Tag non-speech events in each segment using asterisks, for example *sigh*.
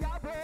ya, boy.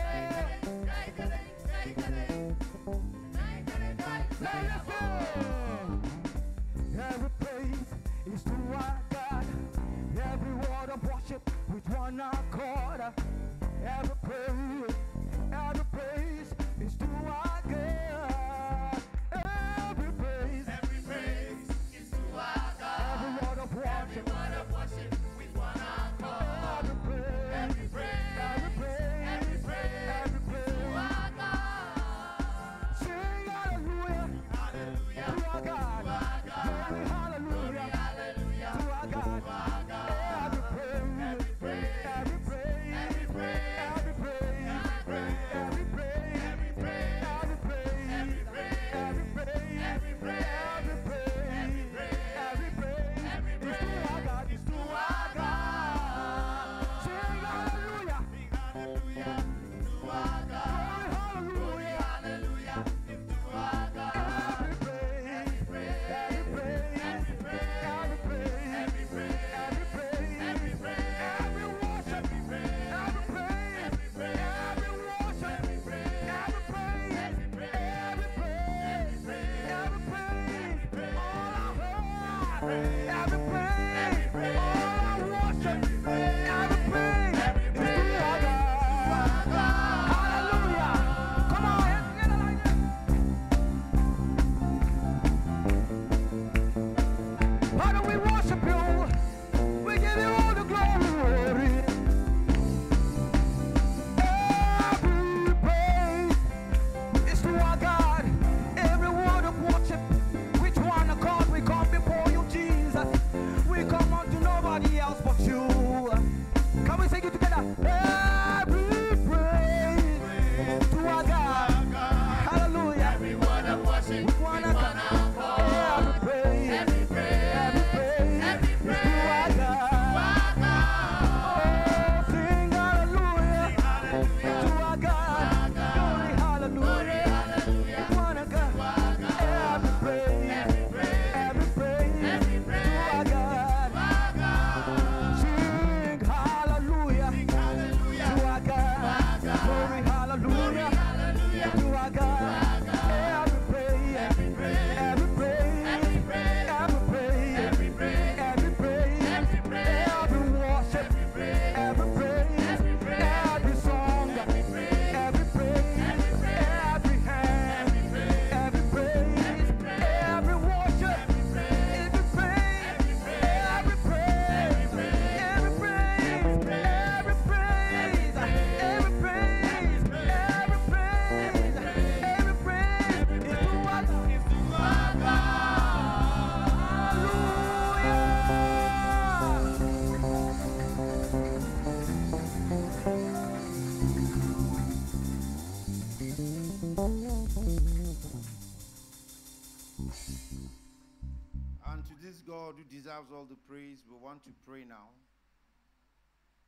Now,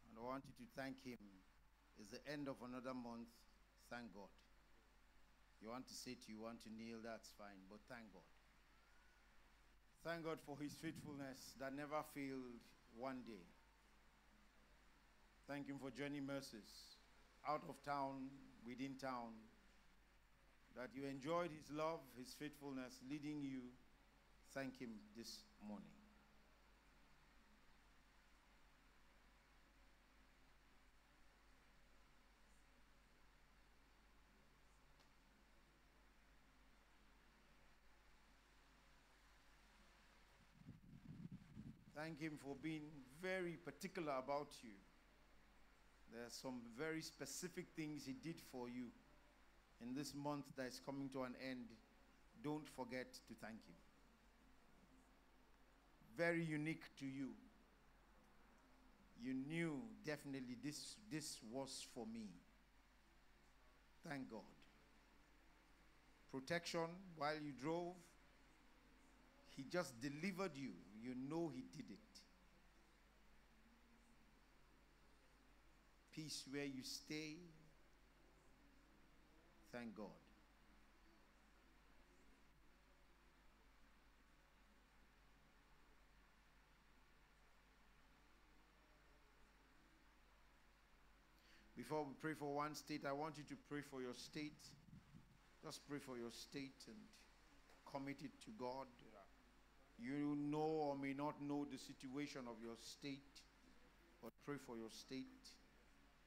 and I want you to thank Him. It's the end of another month. Thank God. You want to sit, you want to kneel, that's fine, but thank God. Thank God for His faithfulness that never failed one day. Thank Him for journey mercies out of town, within town, that you enjoyed His love, His faithfulness leading you. Thank Him this morning. Thank Him for being very particular about you. There are some very specific things He did for you in this month that is coming to an end. Don't forget to thank Him. Very unique to you. You knew definitely this, this was for me. Thank God. Protection while you drove, He just delivered you you know He did it. Peace where you stay. Thank God. Before we pray for one state, I want you to pray for your state. Just pray for your state and commit it to God. You know or may not know the situation of your state, but pray for your state.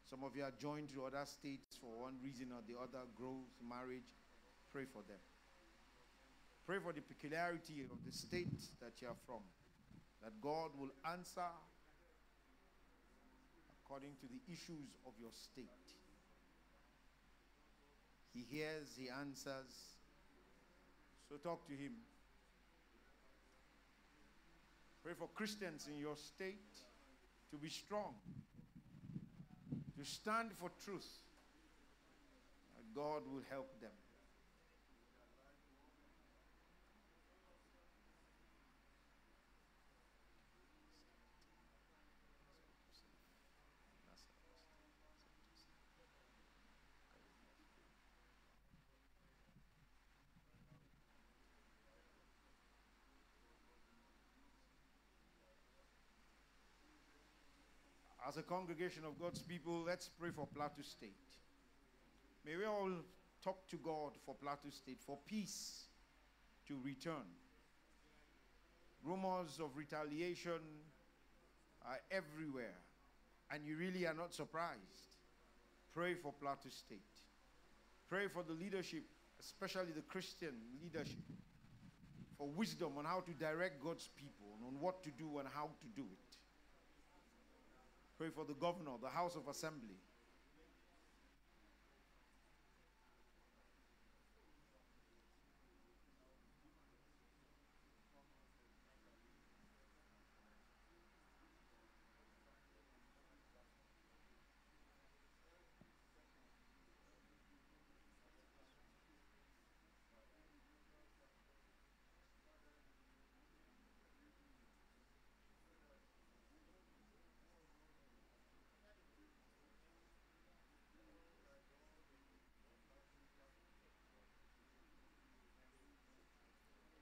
Some of you are joined to other states for one reason or the other growth, marriage. Pray for them. Pray for the peculiarity of the state that you are from, that God will answer according to the issues of your state. He hears, he answers. So talk to him. Pray for Christians in your state to be strong, to stand for truth. God will help them. As a congregation of God's people, let's pray for Plateau State. May we all talk to God for Plateau State, for peace to return. Rumors of retaliation are everywhere, and you really are not surprised. Pray for Plateau State. Pray for the leadership, especially the Christian leadership, for wisdom on how to direct God's people, and on what to do and how to do it. Pray for the governor, the House of Assembly.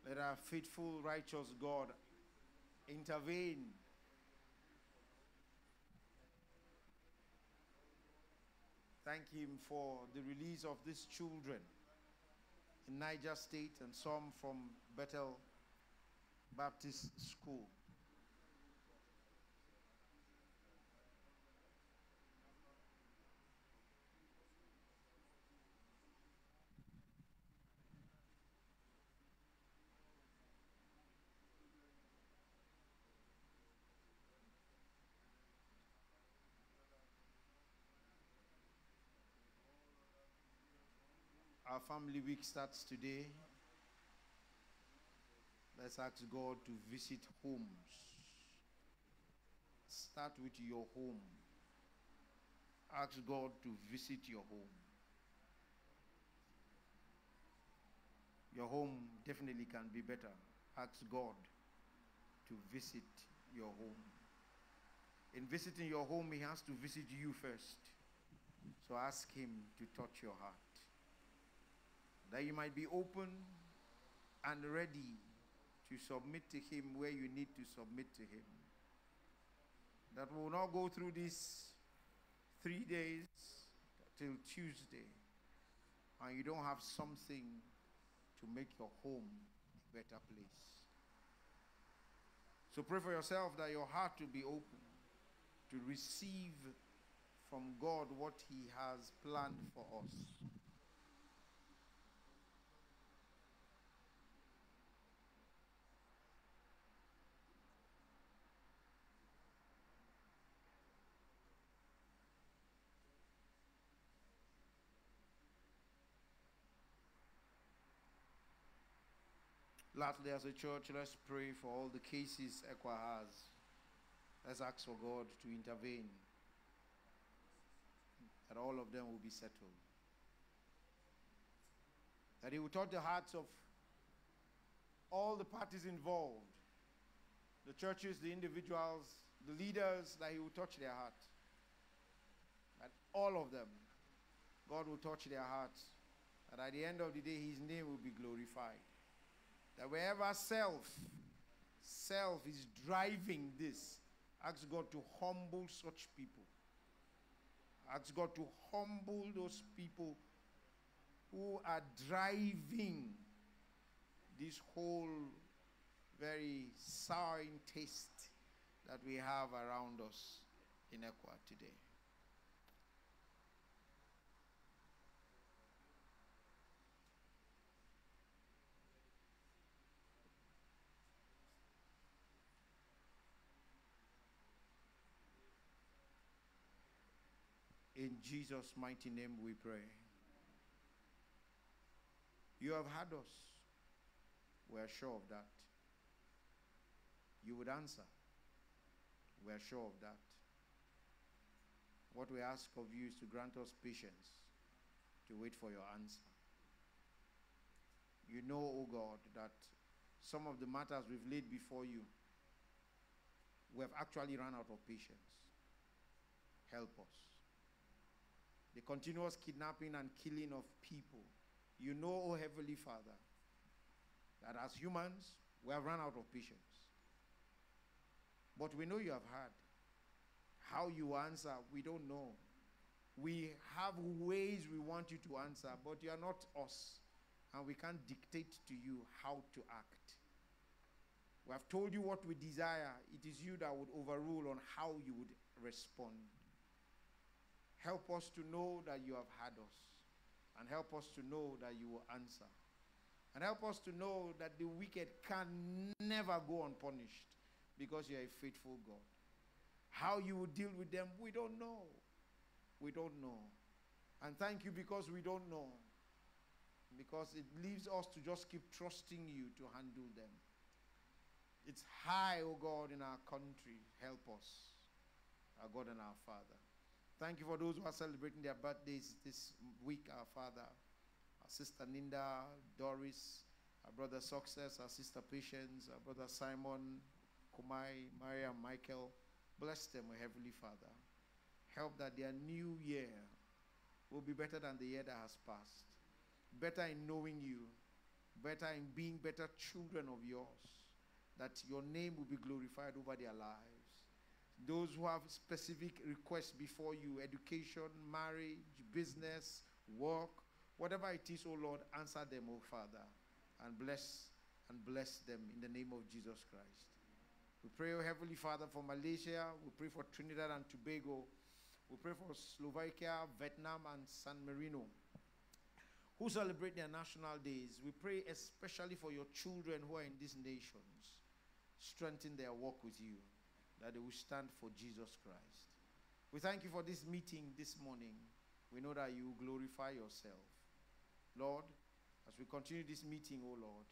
Let our faithful, righteous God intervene. Thank Him for the release of these children in Niger State and some from Bethel Baptist School. Our family week starts today. Let's ask God to visit homes. Start with your home. Ask God to visit your home. Your home definitely can be better. Ask God to visit your home. In visiting your home, He has to visit you first. So ask Him to touch your heart that you might be open and ready to submit to Him where you need to submit to Him. That we will not go through these three days till Tuesday and you don't have something to make your home a better place. So pray for yourself that your heart will be open to receive from God what He has planned for us. Lastly, as a church, let's pray for all the cases ECWA has. Let's ask for God to intervene, that all of them will be settled. That He will touch the hearts of all the parties involved the churches, the individuals, the leaders, that He will touch their heart. That all of them, God will touch their hearts. That at the end of the day, His name will be glorified. That wherever self, self is driving this, ask God to humble such people Ask God to humble those people who are driving this whole very sour taste that we have around us in ECWA today. In Jesus' mighty name we pray. You have had us. We're sure of that. You would answer. We're sure of that. What we ask of you is to grant us patience to wait for your answer. You know, O oh God, that some of the matters we've laid before you, we have actually run out of patience. Help us. The continuous kidnapping and killing of people. You know, O oh Heavenly Father, that as humans, we have run out of patience. But we know you have heard. How you answer, we don't know. We have ways we want you to answer, but you are not us. And we can't dictate to you how to act. We have told you what we desire. It is you that would overrule on how you would respond. Help us to know that you have had us. And help us to know that you will answer. And help us to know that the wicked can never go unpunished because you are a faithful God. How you will deal with them, we don't know. We don't know. And thank you because we don't know. Because it leaves us to just keep trusting you to handle them. It's high, O oh God, in our country. Help us, our God and our Father. Thank you for those who are celebrating their birthdays this week, our Father. Our sister Ninda, Doris, our brother Success, our sister Patience, our brother Simon, Kumai, Maria, Michael. Bless them, Heavenly Father. Help that their new year will be better than the year that has passed. Better in knowing you, better in being better children of yours, that your name will be glorified over their lives. Those who have specific requests before you education, marriage, business, work, whatever it is, oh Lord, answer them, oh Father, and bless and bless them in the name of Jesus Christ. We pray, oh Heavenly Father, for Malaysia. We pray for Trinidad and Tobago. We pray for Slovakia, Vietnam, and San Marino, who celebrate their national days. We pray especially for your children who are in these nations. Strengthen their walk with you, that they will stand for Jesus Christ. We thank you for this meeting this morning. We know that you glorify yourself. Lord, as we continue this meeting, O oh Lord,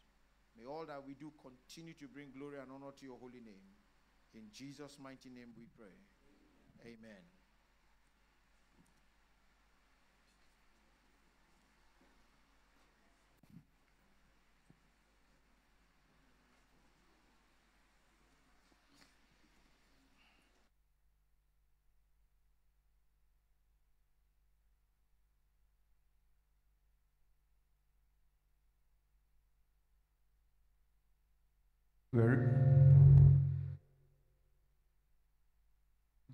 may all that we do continue to bring glory and honor to your holy name. In Jesus' mighty name we pray. Amen.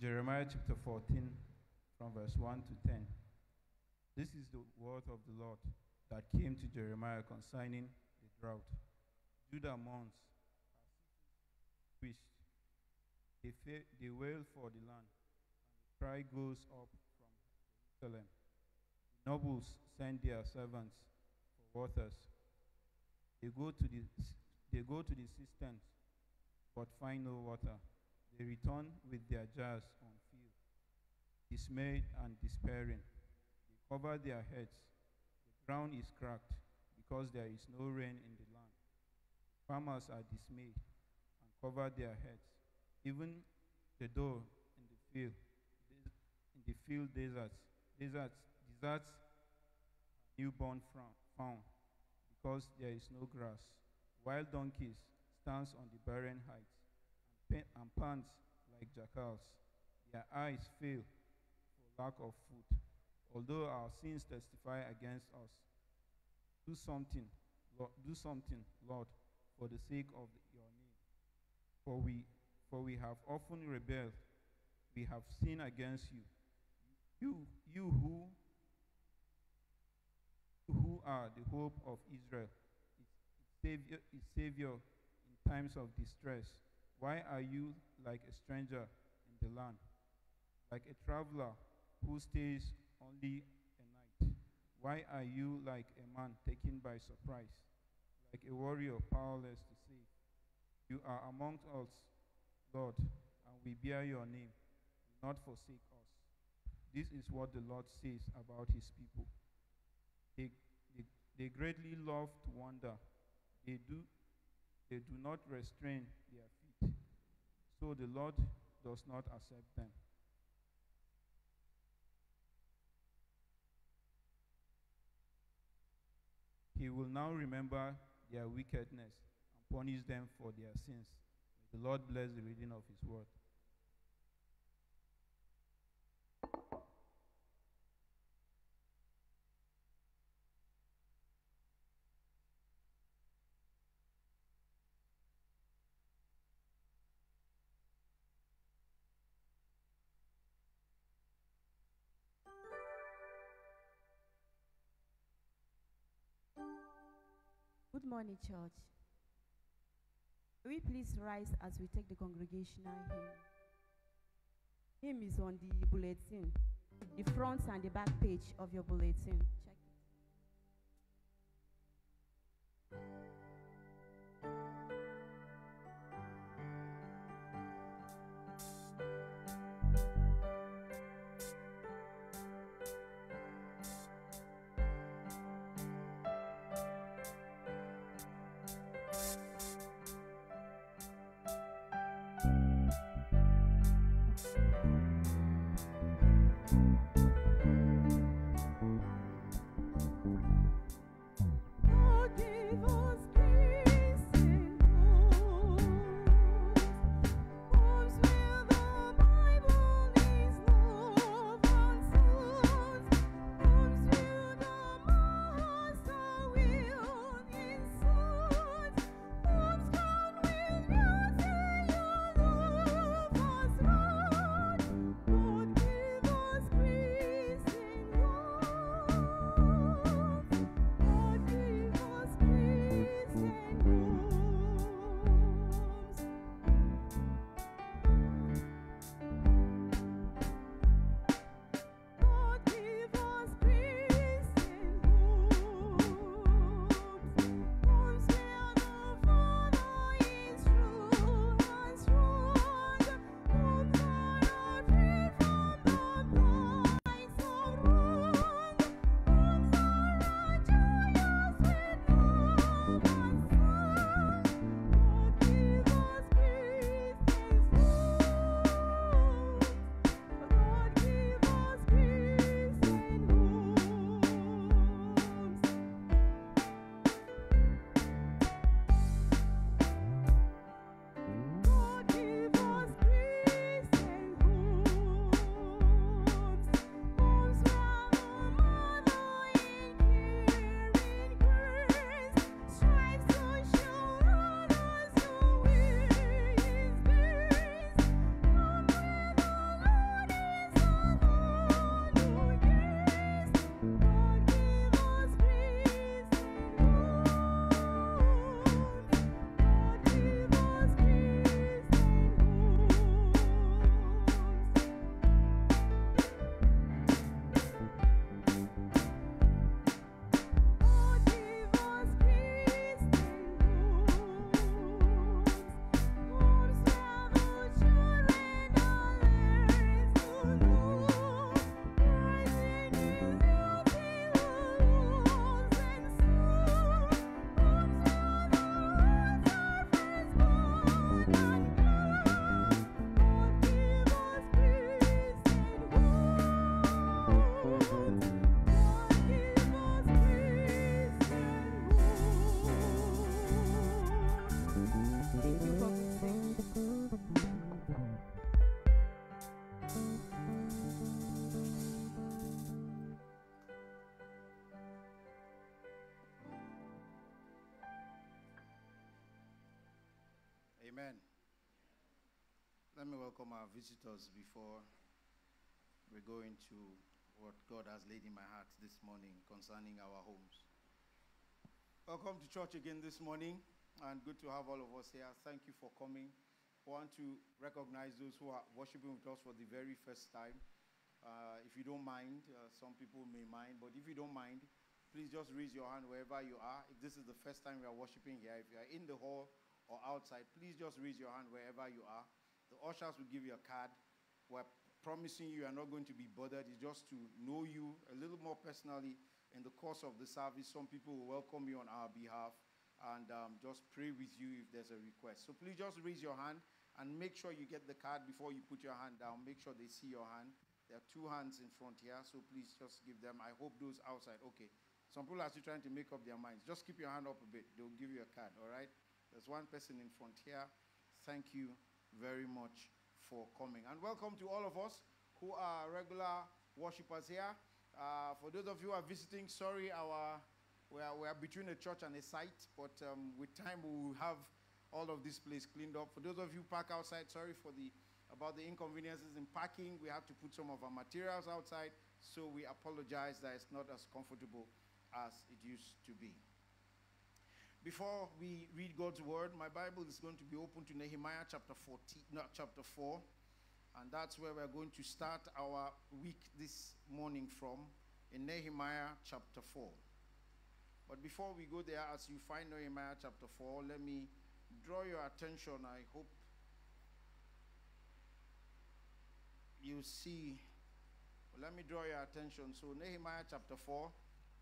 Jeremiah chapter 14, from verse 1 to 10. This is the word of the Lord that came to Jeremiah concerning the drought. Judah mourns. They, fa- they wail for the land, and the cry goes up from Jerusalem. The nobles send their servants for waters. They go to the they go to the cisterns, but find no water. They return with their jars unfilled, dismayed and despairing. They cover their heads. The ground is cracked because there is no rain in the land. Farmers are dismayed and cover their heads. Even the door in the field, in the field deserts, deserts, deserts, newborn found because there is no grass. Wild donkeys stands on the barren heights and, and pants like jackals. Their eyes fail for lack of food. Although our sins testify against us, do something, Lord, do something, Lord, for the sake of the, your name. For we, for we have often rebelled. We have sinned against you. You, you who, who are the hope of Israel, savior, its savior in times of distress. Why are you like a stranger in the land, like a traveler who stays only a night? Why are you like a man taken by surprise, like a warrior powerless to save? You are among us, Lord, and we bear your name. Do not forsake us. This is what the Lord says about his people. They, they, they greatly love to wander. They do, they do not restrain their feet. So the Lord does not accept them. He will now remember their wickedness and punish them for their sins. May the Lord bless the reading of his word. Good morning, church. Will you please rise as we take the congregational hymn? Hymn is on the bulletin, the front and the back page of your bulletin. Me welcome our visitors before we go into what God has laid in my heart this morning concerning our homes. Welcome to church again this morning, and good to have all of us here. Thank you for coming. I want to recognize those who are worshiping with us for the very first time. Uh, if you don't mind, uh, some people may mind, but if you don't mind, please just raise your hand wherever you are. If this is the first time you are worshiping here, if you are in the hall or outside, please just raise your hand wherever you are. Ushers will give you a card. We're promising you are not going to be bothered. It's just to know you a little more personally in the course of the service. Some people will welcome you on our behalf and um, just pray with you if there's a request. So please just raise your hand and make sure you get the card before you put your hand down. Make sure they see your hand. There are two hands in front here, so please just give them. I hope those outside. Okay. Some people are still trying to make up their minds. Just keep your hand up a bit. They'll give you a card, all right? There's one person in front here. Thank you very much for coming. And welcome to all of us who are regular worshippers here. Uh, for those of you who are visiting, sorry, our we are, we are between a church and a site, but um, with time we will have all of this place cleaned up. For those of you park outside, sorry for the about the inconveniences in parking. We have to put some of our materials outside, so we apologize that it's not as comfortable as it used to be. Before we read God's word, my Bible is going to be open to Nehemiah chapter 14, not chapter 4, and that's where we're going to start our week this morning from in Nehemiah chapter 4. But before we go there, as you find Nehemiah chapter 4, let me draw your attention. I hope you see. Well, let me draw your attention. So, Nehemiah chapter 4,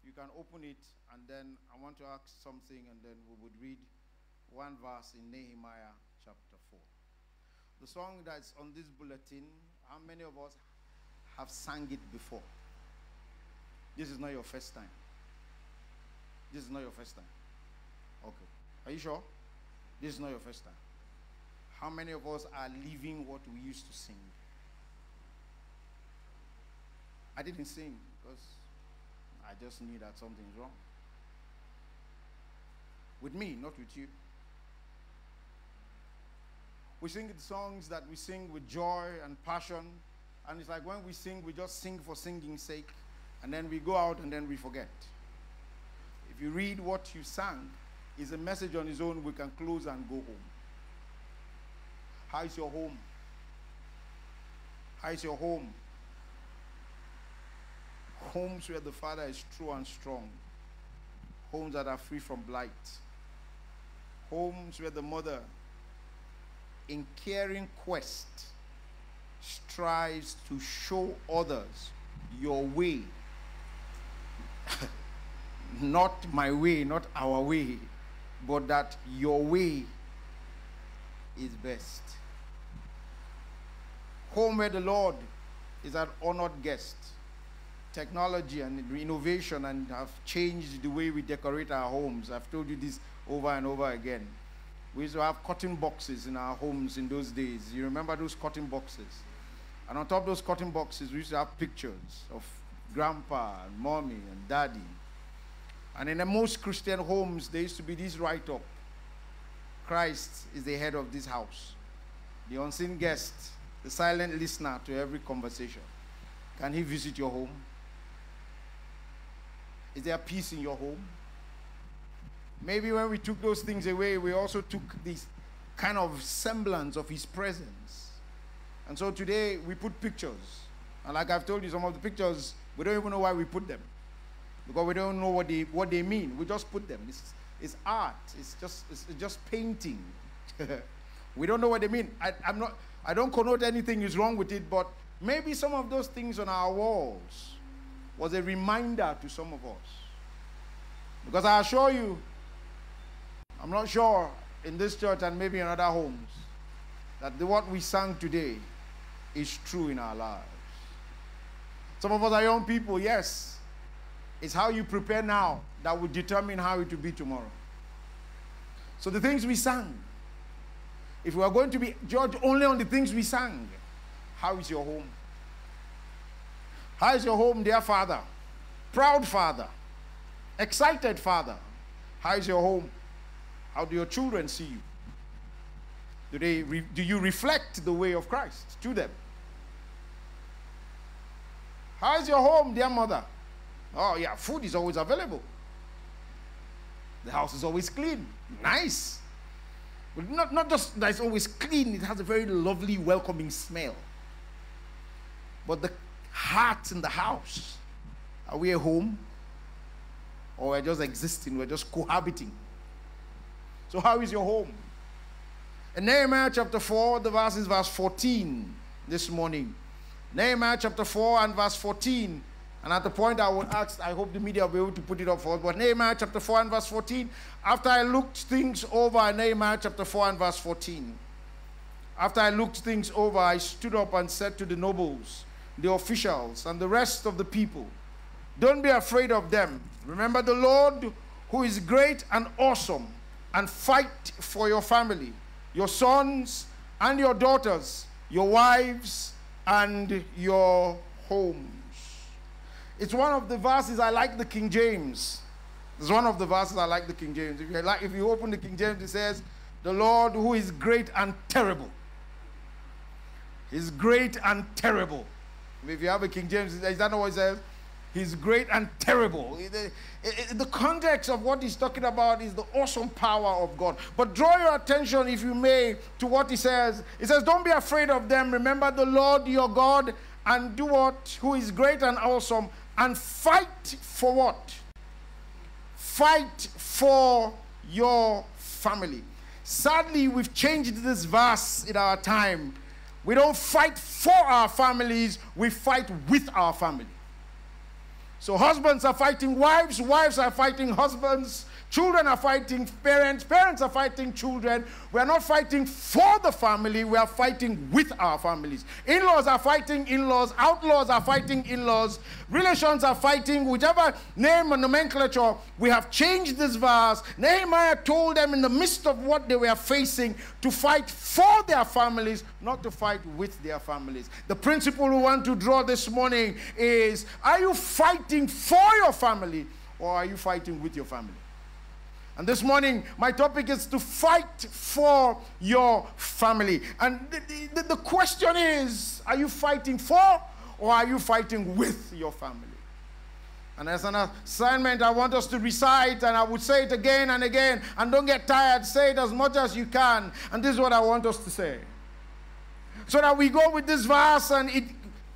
you can open it, and then I want to ask something, and then we would read one verse in Nehemiah chapter 4. The song that's on this bulletin, how many of us have sang it before? This is not your first time. This is not your first time. Okay. Are you sure? This is not your first time. How many of us are living what we used to sing? I didn't sing because I just knew that something's wrong. With me, not with you. We sing the songs that we sing with joy and passion. And it's like when we sing, we just sing for singing's sake. And then we go out and then we forget. If you read what you sang, is a message on its own, we can close and go home. How is your home? How is your home? Homes where the Father is true and strong. Homes that are free from blight. Homes where the mother, in caring quest, strives to show others your way. *laughs* not my way, not our way, but that your way is best. Home where the Lord is an honored guest. Technology and innovation and have changed the way we decorate our homes. I've told you this over and over again. We used to have cotton boxes in our homes in those days. You remember those cotton boxes? And on top of those cotton boxes, we used to have pictures of grandpa and mommy and daddy. And in the most Christian homes, there used to be this write up Christ is the head of this house, the unseen guest, the silent listener to every conversation. Can he visit your home? Is there peace in your home? Maybe when we took those things away, we also took this kind of semblance of his presence. And so today we put pictures. And like I've told you, some of the pictures, we don't even know why we put them. Because we don't know what they, what they mean. We just put them. It's, it's art. It's just, it's just painting. *laughs* we don't know what they mean. I, I'm not, I don't connote anything is wrong with it, but maybe some of those things on our walls was a reminder to some of us. Because I assure you, I'm not sure in this church and maybe in other homes that the, what we sang today is true in our lives. Some of us are young people, yes. It's how you prepare now that will determine how it will be tomorrow. So the things we sang, if we are going to be judged only on the things we sang, how is your home? How is your home, dear father? Proud father, excited father. How is your home? How do your children see you? Do, they re- do you reflect the way of Christ to them? How's your home, dear mother? Oh, yeah, food is always available. The house is always clean. Nice. But not, not just that it's always clean, it has a very lovely, welcoming smell. But the heart in the house, are we at home? Or we're just existing, we're just cohabiting. So, how is your home? In Nehemiah chapter 4, the verse is verse 14 this morning. Nehemiah chapter 4 and verse 14. And at the point I will ask, I hope the media will be able to put it up for us. But Nehemiah chapter 4 and verse 14. After I looked things over, Nehemiah chapter 4 and verse 14. After I looked things over, I stood up and said to the nobles, the officials, and the rest of the people, Don't be afraid of them. Remember the Lord who is great and awesome, and fight for your family, your sons and your daughters, your wives and your homes. It's one of the verses I like the King James. It's one of the verses I like the King James. If you, like, if you open the King James, it says, The Lord who is great and terrible. He's great and terrible. If you have a King James, is that not what says? He's great and terrible. The, the context of what he's talking about is the awesome power of God. But draw your attention, if you may, to what he says. He says, Don't be afraid of them. Remember the Lord your God and do what? Who is great and awesome. And fight for what? Fight for your family. Sadly, we've changed this verse in our time. We don't fight for our families, we fight with our family. So husbands are fighting wives, wives are fighting husbands, children are fighting parents, parents are fighting children. We are not fighting for the family, we are fighting with our families. In laws are fighting in laws, outlaws are fighting in laws, relations are fighting, whichever name or nomenclature. We have changed this verse. Nehemiah told them in the midst of what they were facing to fight for their families, not to fight with their families. The principle we want to draw this morning is are you fighting for your family or are you fighting with your family? And this morning, my topic is to fight for your family. And the, the, the, question is are you fighting for or are you fighting with your family? And as an assignment, I want us to recite, and I would say it again and again. And don't get tired, say it as much as you can. And this is what I want us to say. So that we go with this verse and it,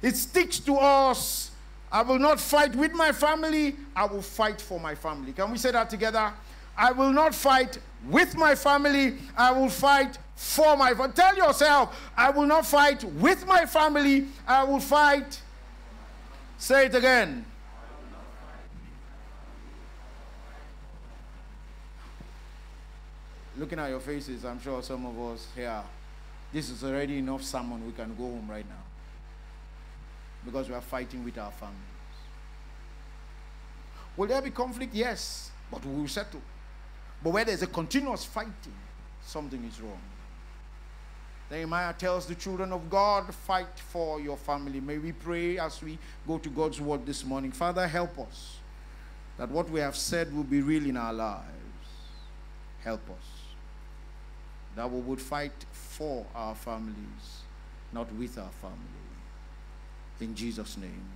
it sticks to us. I will not fight with my family, I will fight for my family. Can we say that together? I will not fight with my family, I will fight for my family. Tell yourself, I will not fight with my family, I will fight. Say it again. Looking at your faces, I'm sure some of us here, this is already enough sermon. We can go home right now. Because we are fighting with our families. Will there be conflict? Yes. But we will settle. But where there's a continuous fighting, something is wrong. Nehemiah tells the children of God, fight for your family. May we pray as we go to God's word this morning. Father, help us that what we have said will be real in our lives. Help us that we would fight for our families, not with our family. In Jesus' name.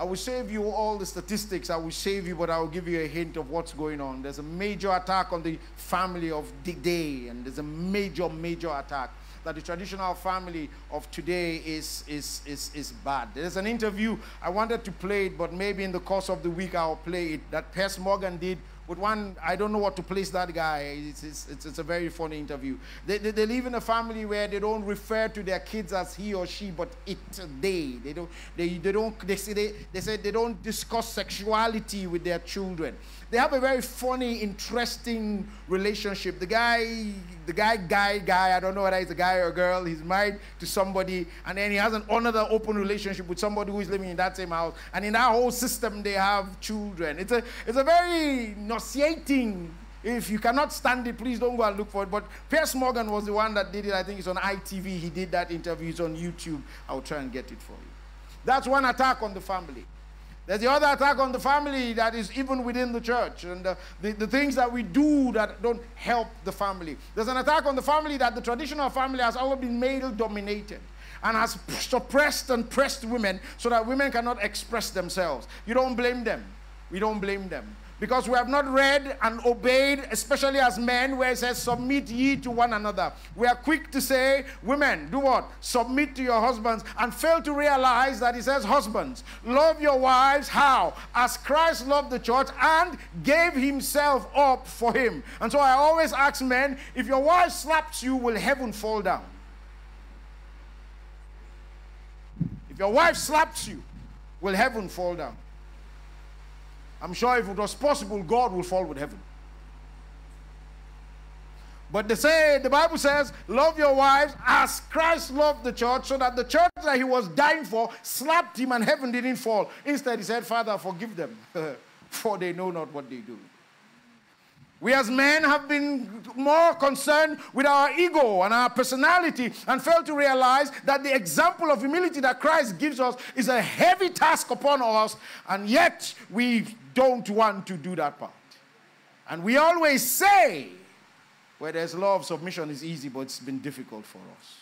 I will save you all the statistics. I will save you, but I will give you a hint of what's going on. There's a major attack on the family of the day, and there's a major, major attack that the traditional family of today is, is, is, is bad. There's an interview, I wanted to play it, but maybe in the course of the week I'll play it, that Piers Morgan did with one, I don't know what to place that guy. It's, it's, it's, it's a very funny interview. They, they, they, live in a family where they don't refer to their kids as he or she, but it, they. They don't, they, they don't, they say they, they say they don't discuss sexuality with their children. They have a very funny, interesting relationship. The guy, the guy, guy, guy, I don't know whether he's a guy or a girl, he's married to somebody, and then he has an another open relationship with somebody who is living in that same house. And in that whole system, they have children. It's a, it's a very nauseating if you cannot stand it, please don't go and look for it. But Piers Morgan was the one that did it. I think it's on ITV. He did that interview. It's on YouTube. I'll try and get it for you. That's one attack on the family. There's the other attack on the family that is even within the church and the, the, the, things that we do that don't help the family. There's an attack on the family that the traditional family has always been male dominated. and has suppressed and pressed women so that women cannot express themselves. You don't blame them. We don't blame them. Because we have not read and obeyed, especially as men, where it says, Submit ye to one another. We are quick to say, Women, do what? Submit to your husbands, and fail to realize that it says, Husbands, love your wives. How? As Christ loved the church and gave himself up for him. And so I always ask men, if your wife slaps you, will heaven fall down? If your wife slaps you, will heaven fall down? I'm sure if it was possible, God will fall with heaven. But they say, the Bible says, love your wives as Christ loved the church, so that the church that he was dying for slapped him and heaven didn't fall. Instead, he said, Father, forgive them, *laughs* for they know not what they do. We as men have been more concerned with our ego and our personality and failed to realize that the example of humility that Christ gives us is a heavy task upon us, and yet we don't want to do that part. And we always say, where there's love, submission is easy, but it's been difficult for us.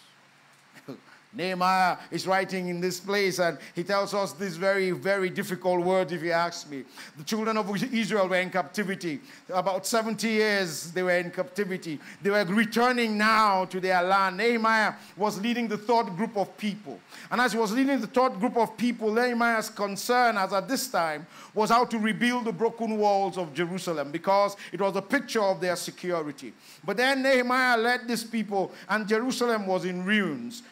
Nehemiah is writing in this place and he tells us this very, very difficult word, if you ask me. The children of Israel were in captivity. About 70 years they were in captivity. They were returning now to their land. Nehemiah was leading the third group of people. And as he was leading the third group of people, Nehemiah's concern, as at this time, was how to rebuild the broken walls of Jerusalem because it was a picture of their security. But then Nehemiah led these people, and Jerusalem was in ruins.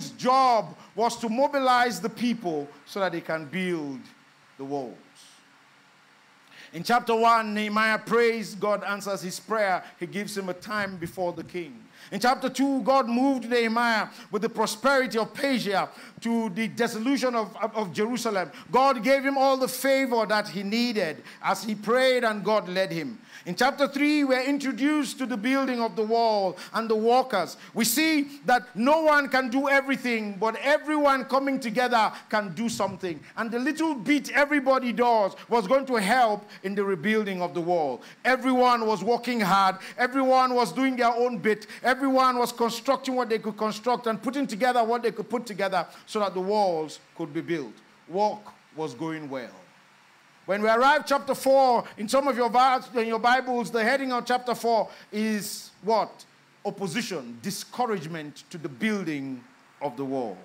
His job was to mobilize the people so that they can build the walls. In chapter 1, Nehemiah prays, God answers his prayer. He gives him a time before the king. In chapter 2, God moved Nehemiah with the prosperity of Persia to the dissolution of, of, Jerusalem. God gave him all the favor that he needed as he prayed, and God led him. In chapter 3, we're introduced to the building of the wall and the workers. We see that no one can do everything, but everyone coming together can do something. And the little bit everybody does was going to help in the rebuilding of the wall. Everyone was working hard, everyone was doing their own bit, everyone was constructing what they could construct and putting together what they could put together so that the walls could be built. Work was going well. When we arrive chapter 4, in some of your, in your Bibles, the heading of chapter 4 is what? Opposition, discouragement to the building of the walls.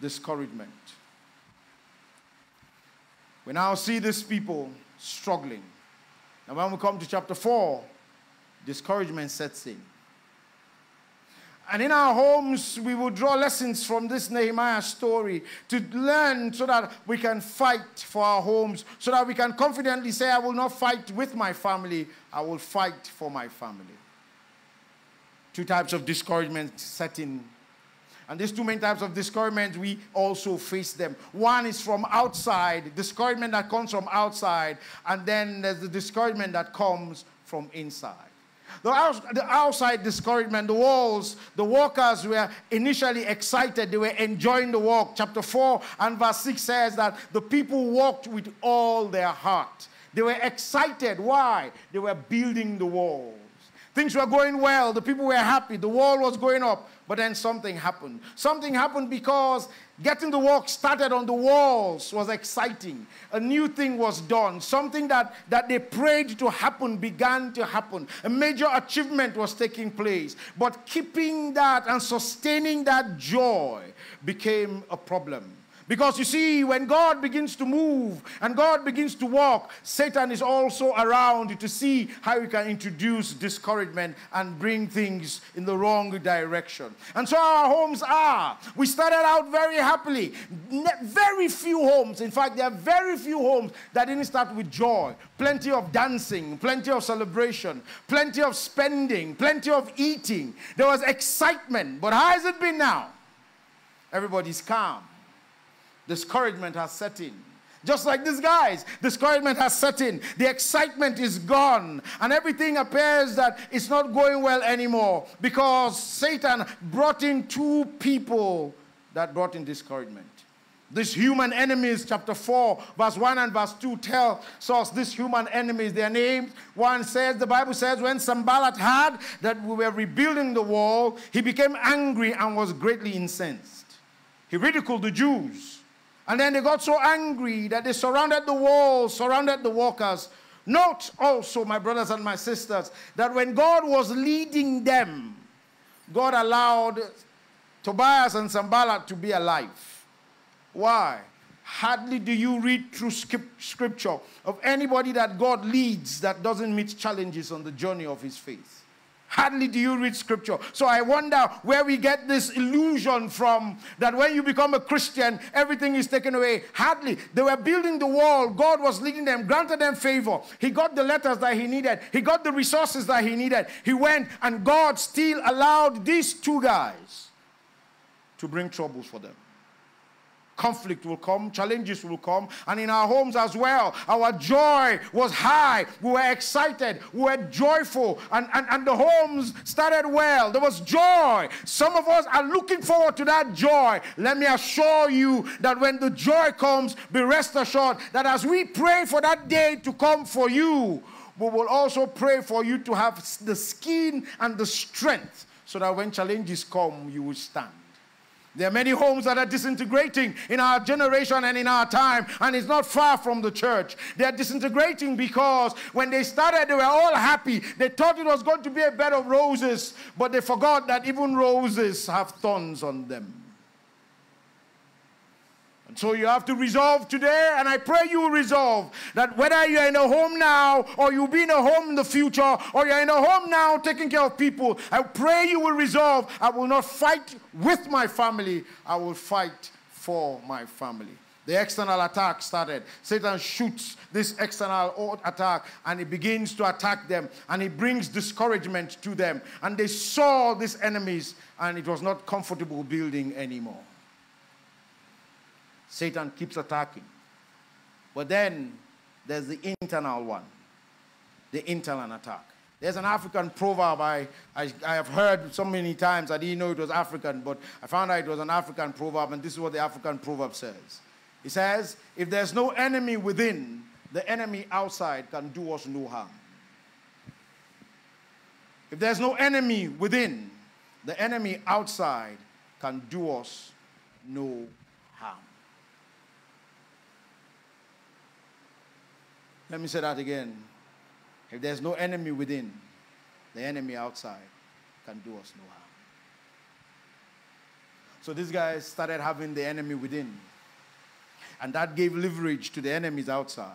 Discouragement. We now see these people struggling. And when we come to chapter 4, discouragement sets in. And in our homes, we will draw lessons from this Nehemiah story to learn so that we can fight for our homes, so that we can confidently say, I will not fight with my family, I will fight for my family. Two types of discouragement set in. And these two main types of discouragement, we also face them. One is from outside, discouragement that comes from outside, and then there's the discouragement that comes from inside. The, the outside discouragement, the walls, the workers were initially excited. They were enjoying the walk. Chapter 4 and verse 6 says that the people walked with all their heart. They were excited. Why? They were building the walls. Things were going well. The people were happy. The wall was going up. But then something happened. Something happened because getting the work started on the walls was exciting. A new thing was done. Something that, that they prayed to happen began to happen. A major achievement was taking place. But keeping that and sustaining that joy became a problem. Because you see, when God begins to move and God begins to walk, Satan is also around to see how he can introduce discouragement and bring things in the wrong direction. And so our homes are. We started out very happily. Very few homes, in fact, there are very few homes that didn't start with joy. Plenty of dancing, plenty of celebration, plenty of spending, plenty of eating. There was excitement. But how has it been now? Everybody's calm Discouragement has set in. Just like these guys, discouragement has set in. The excitement is gone, and everything appears that it's not going well anymore because Satan brought in two people that brought in discouragement. These human enemies, chapter 4, verse 1 and verse 2 tell us these human enemies, their names. One says, the Bible says, when Sanballat heard that we were rebuilding the wall, he became angry and was greatly incensed. He ridiculed the Jews. And then they got so angry that they surrounded the walls, surrounded the workers. Note also, my brothers and my sisters, that when God was leading them, God allowed Tobias and Sanballat to be alive. Why? Hardly do you read through scripture of anybody that God leads that doesn't meet challenges on the journey of his faith. Hardly do you read scripture. So I wonder where we get this illusion from that when you become a Christian, everything is taken away. Hardly. They were building the wall. God was leading them, granted them favor. He got the letters that he needed, he got the resources that he needed. He went, and God still allowed these two guys to bring troubles for them conflict will come, challenges will come, and in our homes as well. Our joy was high. We were excited. We were joyful, and, and, and the homes started well. There was joy. Some of us are looking forward to that joy. Let me assure you that when the joy comes, be rest assured that as we pray for that day to come for you, we will also pray for you to have the skin and the strength so that when challenges come, you will stand. There are many homes that are disintegrating in our generation and in our time, and it's not far from the church. They are disintegrating because when they started, they were all happy. They thought it was going to be a bed of roses, but they forgot that even roses have thorns on them. And so you have to resolve today, and I pray you will resolve that whether you're in a home now, or you'll be in a home in the future, or you're in a home now taking care of people, I pray you will resolve I will not fight with my family, I will fight for my family. The external attack started. Satan shoots this external attack and he begins to attack them and he brings discouragement to them. And they saw these enemies and it was not comfortable building anymore. Satan keeps attacking. But then there's the internal one, the internal attack. There's an African proverb I, I, I, have heard so many times. I didn't know it was African, but I found out it was an African proverb, and this is what the African proverb says. It says, If there's no enemy within, the enemy outside can do us no harm. If there's no enemy within, the enemy outside can do us no harm. Let me say that again. If there's no enemy within, the enemy outside can do us no harm. So these guys started having the enemy within. And that gave leverage to the enemies outside.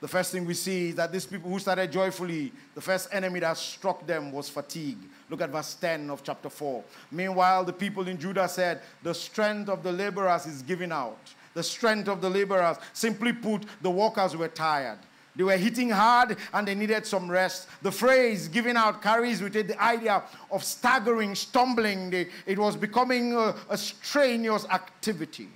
The first thing we see is that these people who started joyfully, the first enemy that struck them was fatigue. Look at verse 10 of chapter 4. Meanwhile, the people in Judah said, The strength of the laborers is giving out. The strength of the laborers, simply put, the workers were tired. They were hitting hard and they needed some rest. The phrase given out carries with it the idea of staggering, stumbling. It was becoming a, a strenuous activity.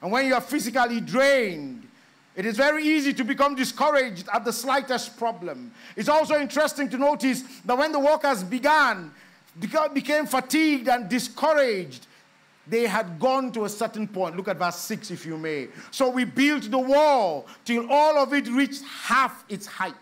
And when you are physically drained, it is very easy to become discouraged at the slightest problem. It's also interesting to notice that when the workers began, became fatigued and discouraged, they had gone to a certain point. Look at verse 6, if you may. So we built the wall till all of it reached half its height.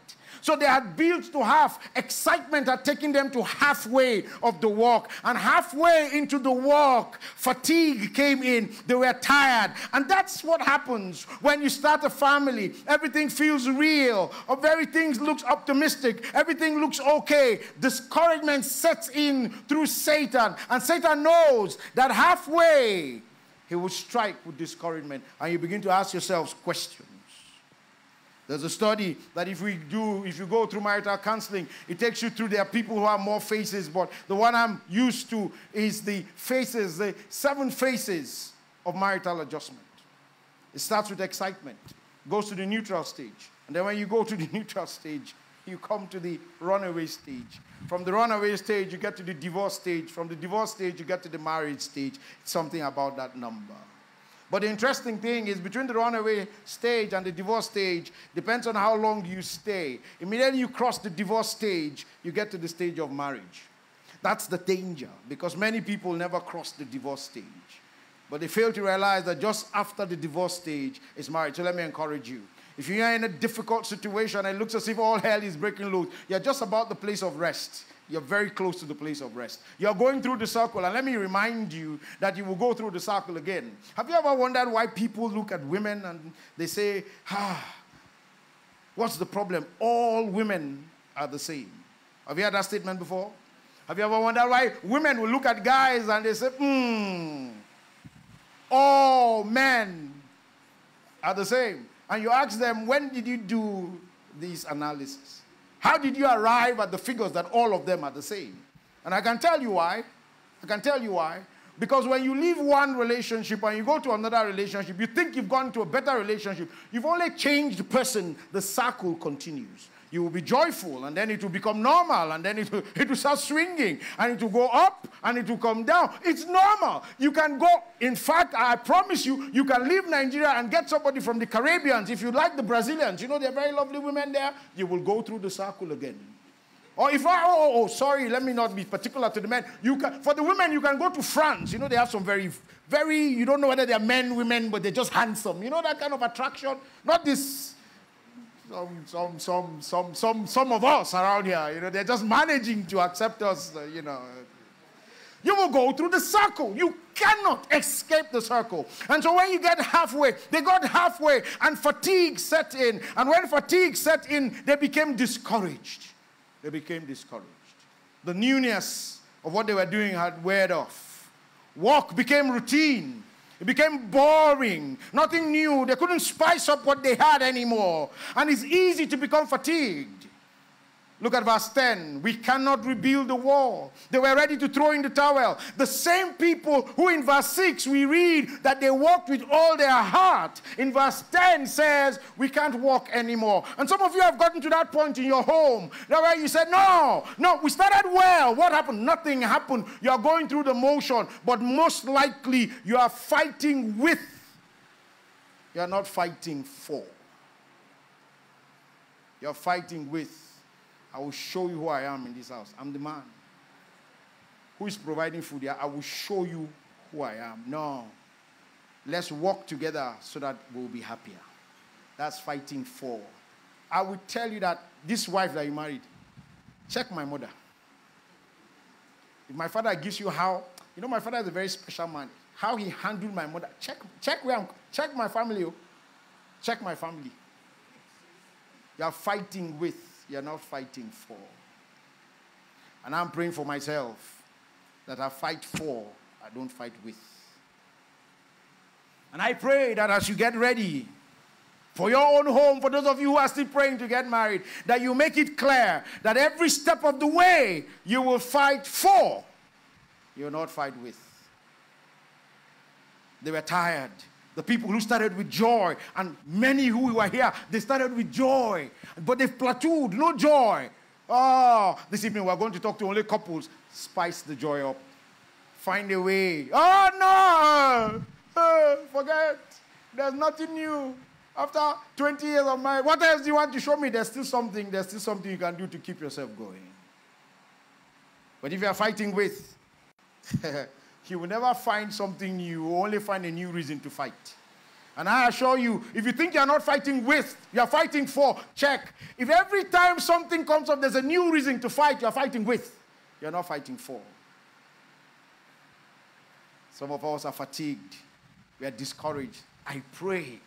So they had built to half. Excitement had taken them to halfway of the walk. And halfway into the walk, fatigue came in. They were tired. And that's what happens when you start a family. Everything feels real. Everything looks optimistic. Everything looks okay. Discouragement sets in through Satan. And Satan knows that halfway he will strike with discouragement. And you begin to ask yourselves questions. There's a study that if we do, if you go through marital counseling, it takes you through. There are people who have more phases, but the one I'm used to is the phases, the seven phases of marital adjustment. It starts with excitement, goes to the neutral stage. And then when you go to the *laughs* neutral stage, you come to the runaway stage. From the runaway stage, you get to the divorce stage. From the divorce stage, you get to the marriage stage. It's something about that number. But the interesting thing is between the runaway stage and the divorce stage, depends on how long you stay. Immediately you cross the divorce stage, you get to the stage of marriage. That's the danger because many people never cross the divorce stage. But they fail to realize that just after the divorce stage is marriage. So let me encourage you. If you're in a difficult situation and it looks as if all hell is breaking loose, you're just about the place of rest. You're very close to the place of rest. You're going through the circle, and let me remind you that you will go through the circle again. Have you ever wondered why people look at women and they say, ah, what's the problem? All women are the same. Have you heard that statement before? Have you ever wondered why women will look at guys and they say, hmm, all men are the same? And you ask them, when did you do this analysis? How did you arrive at the figures that all of them are the same? And I can tell you why. I can tell you why. Because when you leave one relationship and you go to another relationship, you think you've gone to a better relationship. You've only changed the person, the circle continues you will be joyful and then it will become normal and then it will, *laughs* it will start swinging and it will go up and it will come down. It's normal. You can go, in fact, I promise you, you can leave Nigeria and get somebody from the Caribbeans. If you like the Brazilians, you know, they're very lovely women there, you will go through the circle again. Or if I, oh, oh, oh, sorry, let me not be particular to the men. You can, for the women, you can go to France. You know, they have some very, very, you don't know whether they're men, women, but they're just handsome. You know that kind of attraction? Not this some, some, some, some, some, some of us around here, you know, they're just managing to accept us, uh, you know. You will go through the circle. You cannot escape the circle. And so when you get halfway, they got halfway and fatigue set in. And when fatigue set in, they became discouraged. They became discouraged. The newness of what they were doing had weared off. Walk became routine. It became boring, nothing new. They couldn't spice up what they had anymore. And it's easy to become fatigued. Look at verse 10. We cannot rebuild the wall. They were ready to throw in the towel. The same people who in verse 6 we read that they walked with all their heart. In verse 10 says, We can't walk anymore. And some of you have gotten to that point in your home. That where you said, No, no, we started well. What happened? Nothing happened. You are going through the motion, but most likely you are fighting with. You are not fighting for. You're fighting with. I will show you who I am in this house. I'm the man who is providing food here. I will show you who I am. No. Let's work together so that we'll be happier. That's fighting for. I will tell you that this wife that you married, check my mother. If my father gives you how, you know, my father is a very special man. How he handled my mother. Check, check where I'm, check my family. Oh. Check my family. You are fighting with you're not fighting for. And I'm praying for myself that I fight for, I don't fight with. And I pray that as you get ready for your own home, for those of you who are still praying to get married, that you make it clear that every step of the way you will fight for, you'll not fight with. They were tired. The people who started with joy, and many who were here, they started with joy, but they've plateaued, no joy. Oh, this evening we're going to talk to only couples. Spice the joy up. Find a way. Oh, no! Oh, forget. There's nothing new. After 20 years of marriage, what else do you want to show me? There's still something, there's still something you can do to keep yourself going. But if you are fighting with, *laughs* you will never find something new. You will only find a new reason to fight. And I assure you, if you think you're not fighting with, you're fighting for, check. If every time something comes up, there's a new reason to fight, you're fighting with, you're not fighting for. Some of us are fatigued, we are discouraged. I pray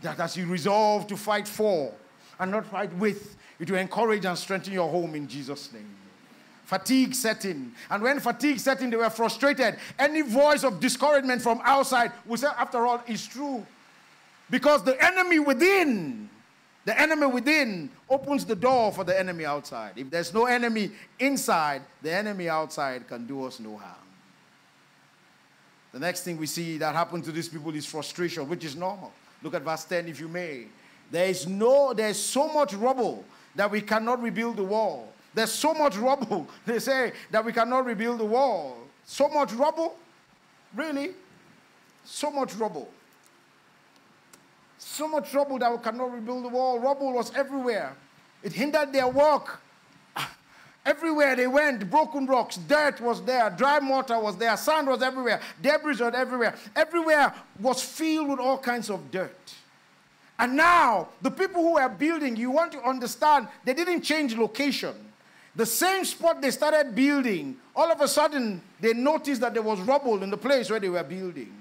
that as you resolve to fight for and not fight with, it will encourage and strengthen your home in Jesus' name fatigue setting. And when fatigue setting, they were frustrated. Any voice of discouragement from outside we say, after all, it's true. Because the enemy within, the enemy within opens the door for the enemy outside. If there's no enemy inside, the enemy outside can do us no harm. The next thing we see that happened to these people is frustration, which is normal. Look at verse 10, if you may. There is no, there's so much rubble that we cannot rebuild the wall. There's so much rubble. *laughs* They say that we cannot rebuild the wall. So much rubble? Really? So much rubble. So much rubble that we cannot rebuild the wall. Rubble was everywhere. It hindered their work. *laughs* Everywhere they went, broken rocks, dirt was there, dry mortar was there, sand was everywhere, debris was everywhere. Everywhere was filled with all kinds of dirt. And now, the people who are building, you want to understand, they didn't change location. The same spot they started building, all of a sudden, they noticed that there was rubble in the place where they were building.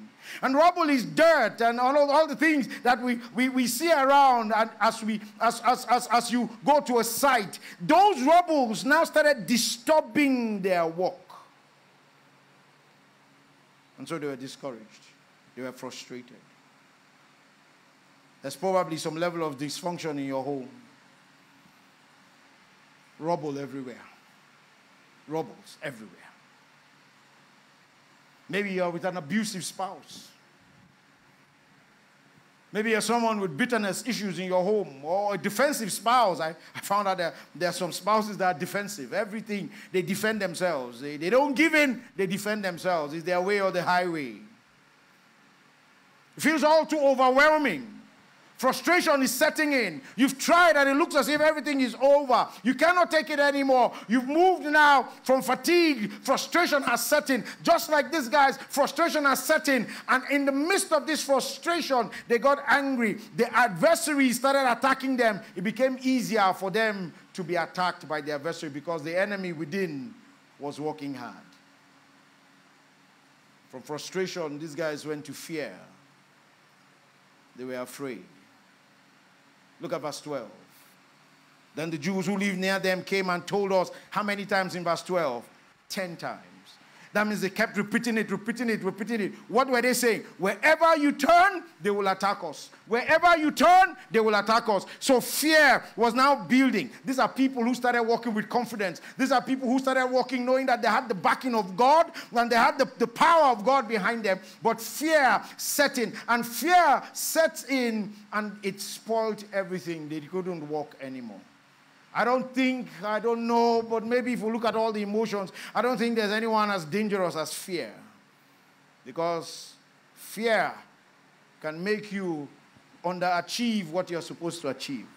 And rubble is dirt and all, all the things that we, we, we see around and as, we, as, as, as, as you go to a site. Those rubbles now started disturbing their work. And so they were discouraged, they were frustrated. There's probably some level of dysfunction in your home. Rubble everywhere. Rubbles everywhere. Maybe you're with an abusive spouse. Maybe you're someone with bitterness issues in your home or a defensive spouse. I, I found out that there are some spouses that are defensive. Everything, they defend themselves. They, they don't give in, they defend themselves. It's their way or the highway. It feels all too overwhelming. Frustration is setting in. You've tried and it looks as if everything is over. You cannot take it anymore. You've moved now from fatigue. Frustration has set in. Just like this guy's frustration has set in. And in the midst of this frustration, they got angry. The adversary started attacking them. It became easier for them to be attacked by the adversary because the enemy within was working hard. From frustration, these guys went to fear. They were afraid. Look at verse 12. Then the Jews who lived near them came and told us how many times in verse 12? Ten times. That means they kept repeating it, repeating it, repeating it. What were they saying? Wherever you turn, they will attack us. Wherever you turn, they will attack us. So fear was now building. These are people who started walking with confidence. These are people who started walking knowing that they had the backing of God and they had the, the power of God behind them. But fear set in. And fear sets in and it spoiled everything. They couldn't walk anymore. I don't think, I don't know, but maybe if we look at all the emotions, I don't think there's anyone as dangerous as fear. Because fear can make you underachieve what you're supposed to achieve.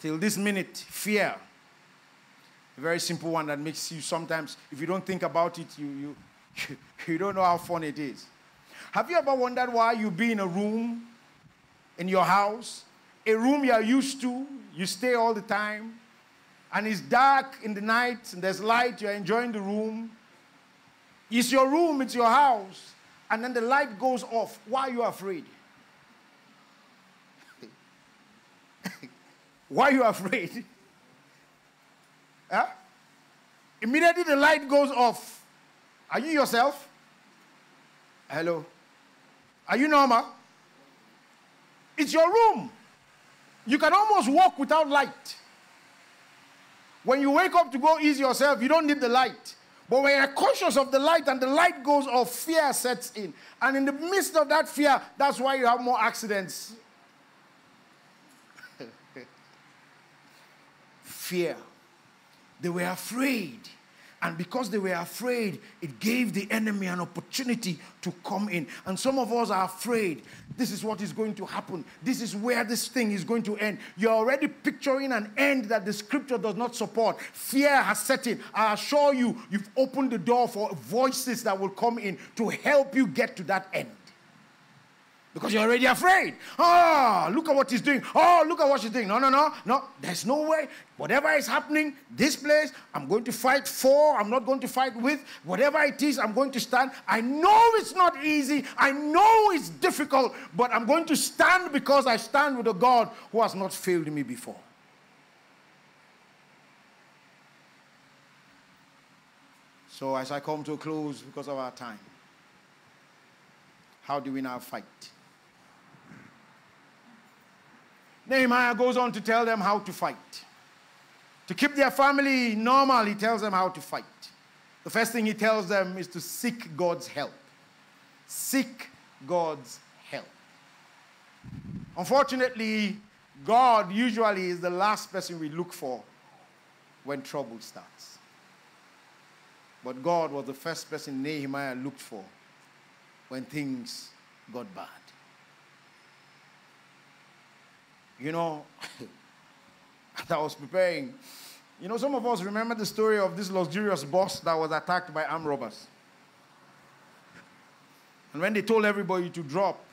Till this minute, fear, a very simple one that makes you sometimes, if you don't think about it, you, you, *laughs* you don't know how fun it is. Have you ever wondered why you be in a room in your house, a room you are used to, you stay all the time, and it's dark in the night and there's light, you're enjoying the room. It's your room, it's your house, and then the light goes off. Why are you afraid? *laughs* Why are you afraid? huh? Immediately the light goes off. Are you yourself? Hello? Are you normal? It's your room. You can almost walk without light. When you wake up to go ease yourself, you don't need the light. But when you're conscious of the light and the light goes off, fear sets in. And in the midst of that fear, that's why you have more accidents. *laughs* fear. They were afraid. And because they were afraid, it gave the enemy an opportunity to come in. And some of us are afraid. This is what is going to happen. This is where this thing is going to end. You're already picturing an end that the scripture does not support. Fear has set in. I assure you, you've opened the door for voices that will come in to help you get to that end. Because you're already afraid. Oh, look at what he's doing. Oh, look at what she's doing. No, no, no, no. There's no way. Whatever is happening, this place, I'm going to fight for. I'm not going to fight with. Whatever it is, I'm going to stand. I know it's not easy. I know it's difficult. But I'm going to stand because I stand with a God who has not failed me before. So, as I come to a close because of our time, how do we now fight? Nehemiah goes on to tell them how to fight. To keep their family normal, he tells them how to fight. The first thing he tells them is to seek God's help. Seek God's help. Unfortunately, God usually is the last person we look for when trouble starts. But God was the first person Nehemiah looked for when things got bad. You know, *laughs* I was preparing. You know, some of us remember the story of this luxurious boss that was attacked by armed robbers. And when they told everybody to drop,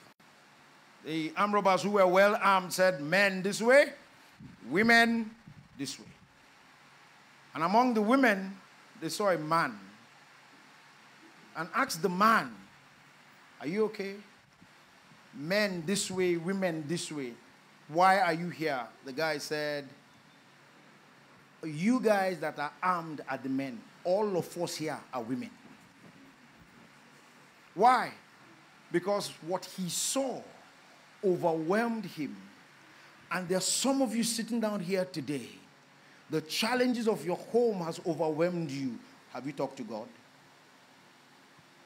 the armed robbers who were well armed said, Men this way, women this way. And among the women, they saw a man and asked the man, Are you okay? Men this way, women this way. Why are you here? The guy said, You guys that are armed are the men. All of us here are women. Why? Because what he saw overwhelmed him. And there are some of you sitting down here today. The challenges of your home has overwhelmed you. Have you talked to God?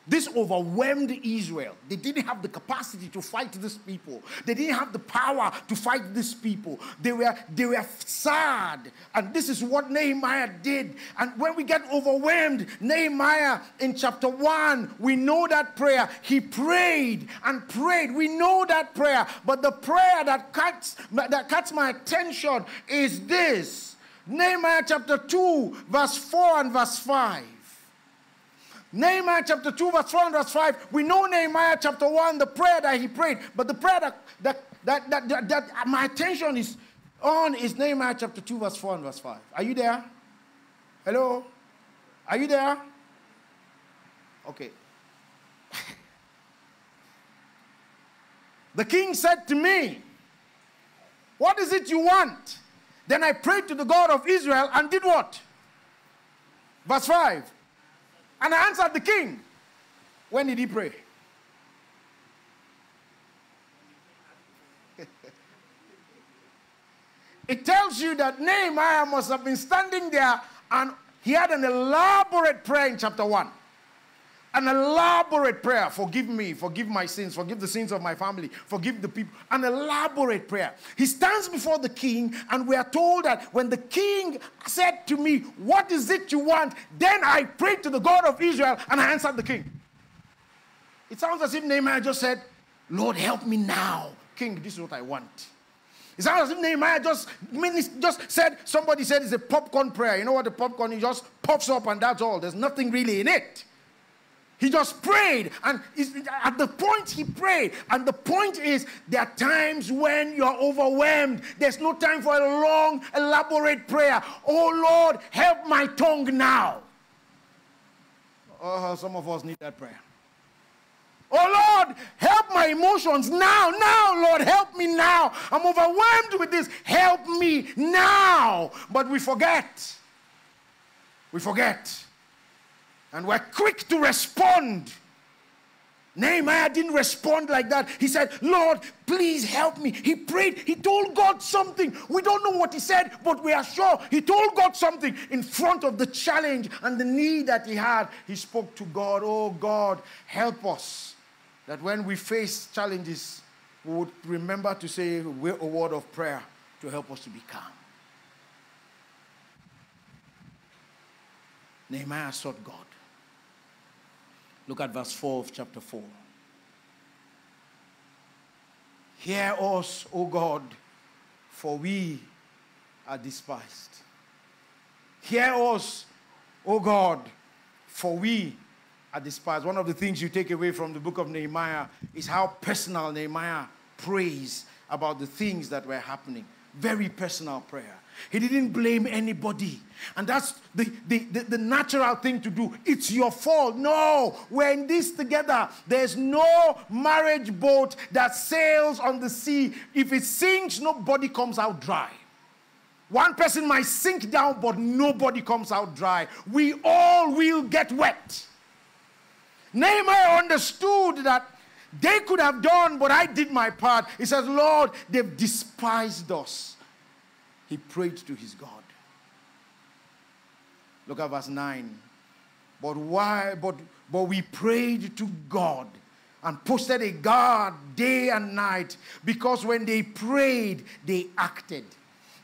This overwhelmed Israel. They didn't have the capacity to fight these people. They didn't have the power to fight these people. They were, they were sad. And this is what Nehemiah did. And when we get overwhelmed, Nehemiah in chapter 1, we know that prayer. He prayed and prayed. We know that prayer. But the prayer that cuts, that cuts my attention is this Nehemiah chapter 2, verse 4 and verse 5. Nehemiah chapter 2, verse 4 and verse 5. We know Nehemiah chapter 1, the prayer that he prayed, but the prayer that, that, that, that, that, that my attention is on is Nehemiah chapter 2, verse 4 and verse 5. Are you there? Hello? Are you there? Okay. *laughs* the king said to me, What is it you want? Then I prayed to the God of Israel and did what? Verse 5. And I answered the king. When did he pray? *laughs* it tells you that Nehemiah must have been standing there and he had an elaborate prayer in chapter 1 an elaborate prayer. Forgive me forgive my sins forgive the sins of my family forgive the people. An elaborate prayer. He stands before the king and we are told that when the king said to me what is it you want? Then i prayed to the god of israel and i answered the king. It sounds as if nehemiah just said lord help me now. King this is what i want. It sounds as if Nehemiah just, just said, somebody said it's a popcorn prayer. You know what the popcorn, it just pops up and that's all. There's nothing really in it. He just prayed. And at the point he prayed, and the point is, there are times when you're overwhelmed. There's no time for a long, elaborate prayer. Oh Lord, help my tongue now. Oh, some of us need that prayer. Oh Lord, help my emotions now. Now, Lord, help me now. I'm overwhelmed with this. Help me now. But we forget. We forget. And we're quick to respond. Nehemiah didn't respond like that. He said, Lord, please help me. He prayed. He told God something. We don't know what he said, but we are sure he told God something in front of the challenge and the need that he had. He spoke to God, Oh God, help us that when we face challenges, we would remember to say a word of prayer to help us to be calm. Nehemiah sought God. Look at verse 4 of chapter 4. Hear us, O God, for we are despised. Hear us, O God, for we are despised. One of the things you take away from the book of Nehemiah is how personal Nehemiah prays about the things that were happening. Very personal prayer. He didn't blame anybody. And that's the, the, the, the, natural thing to do. It's your fault. No, we're in this together. There's no marriage boat that sails on the sea. If it sinks, nobody comes out dry. One person might sink down, but nobody comes out dry. We all will get wet. Nehemiah understood that they could have done, but I did my part. He says, Lord, they've despised us. He prayed to his God. Look at verse 9. But why? But, but we prayed to God and posted a guard day and night because when they prayed, they acted.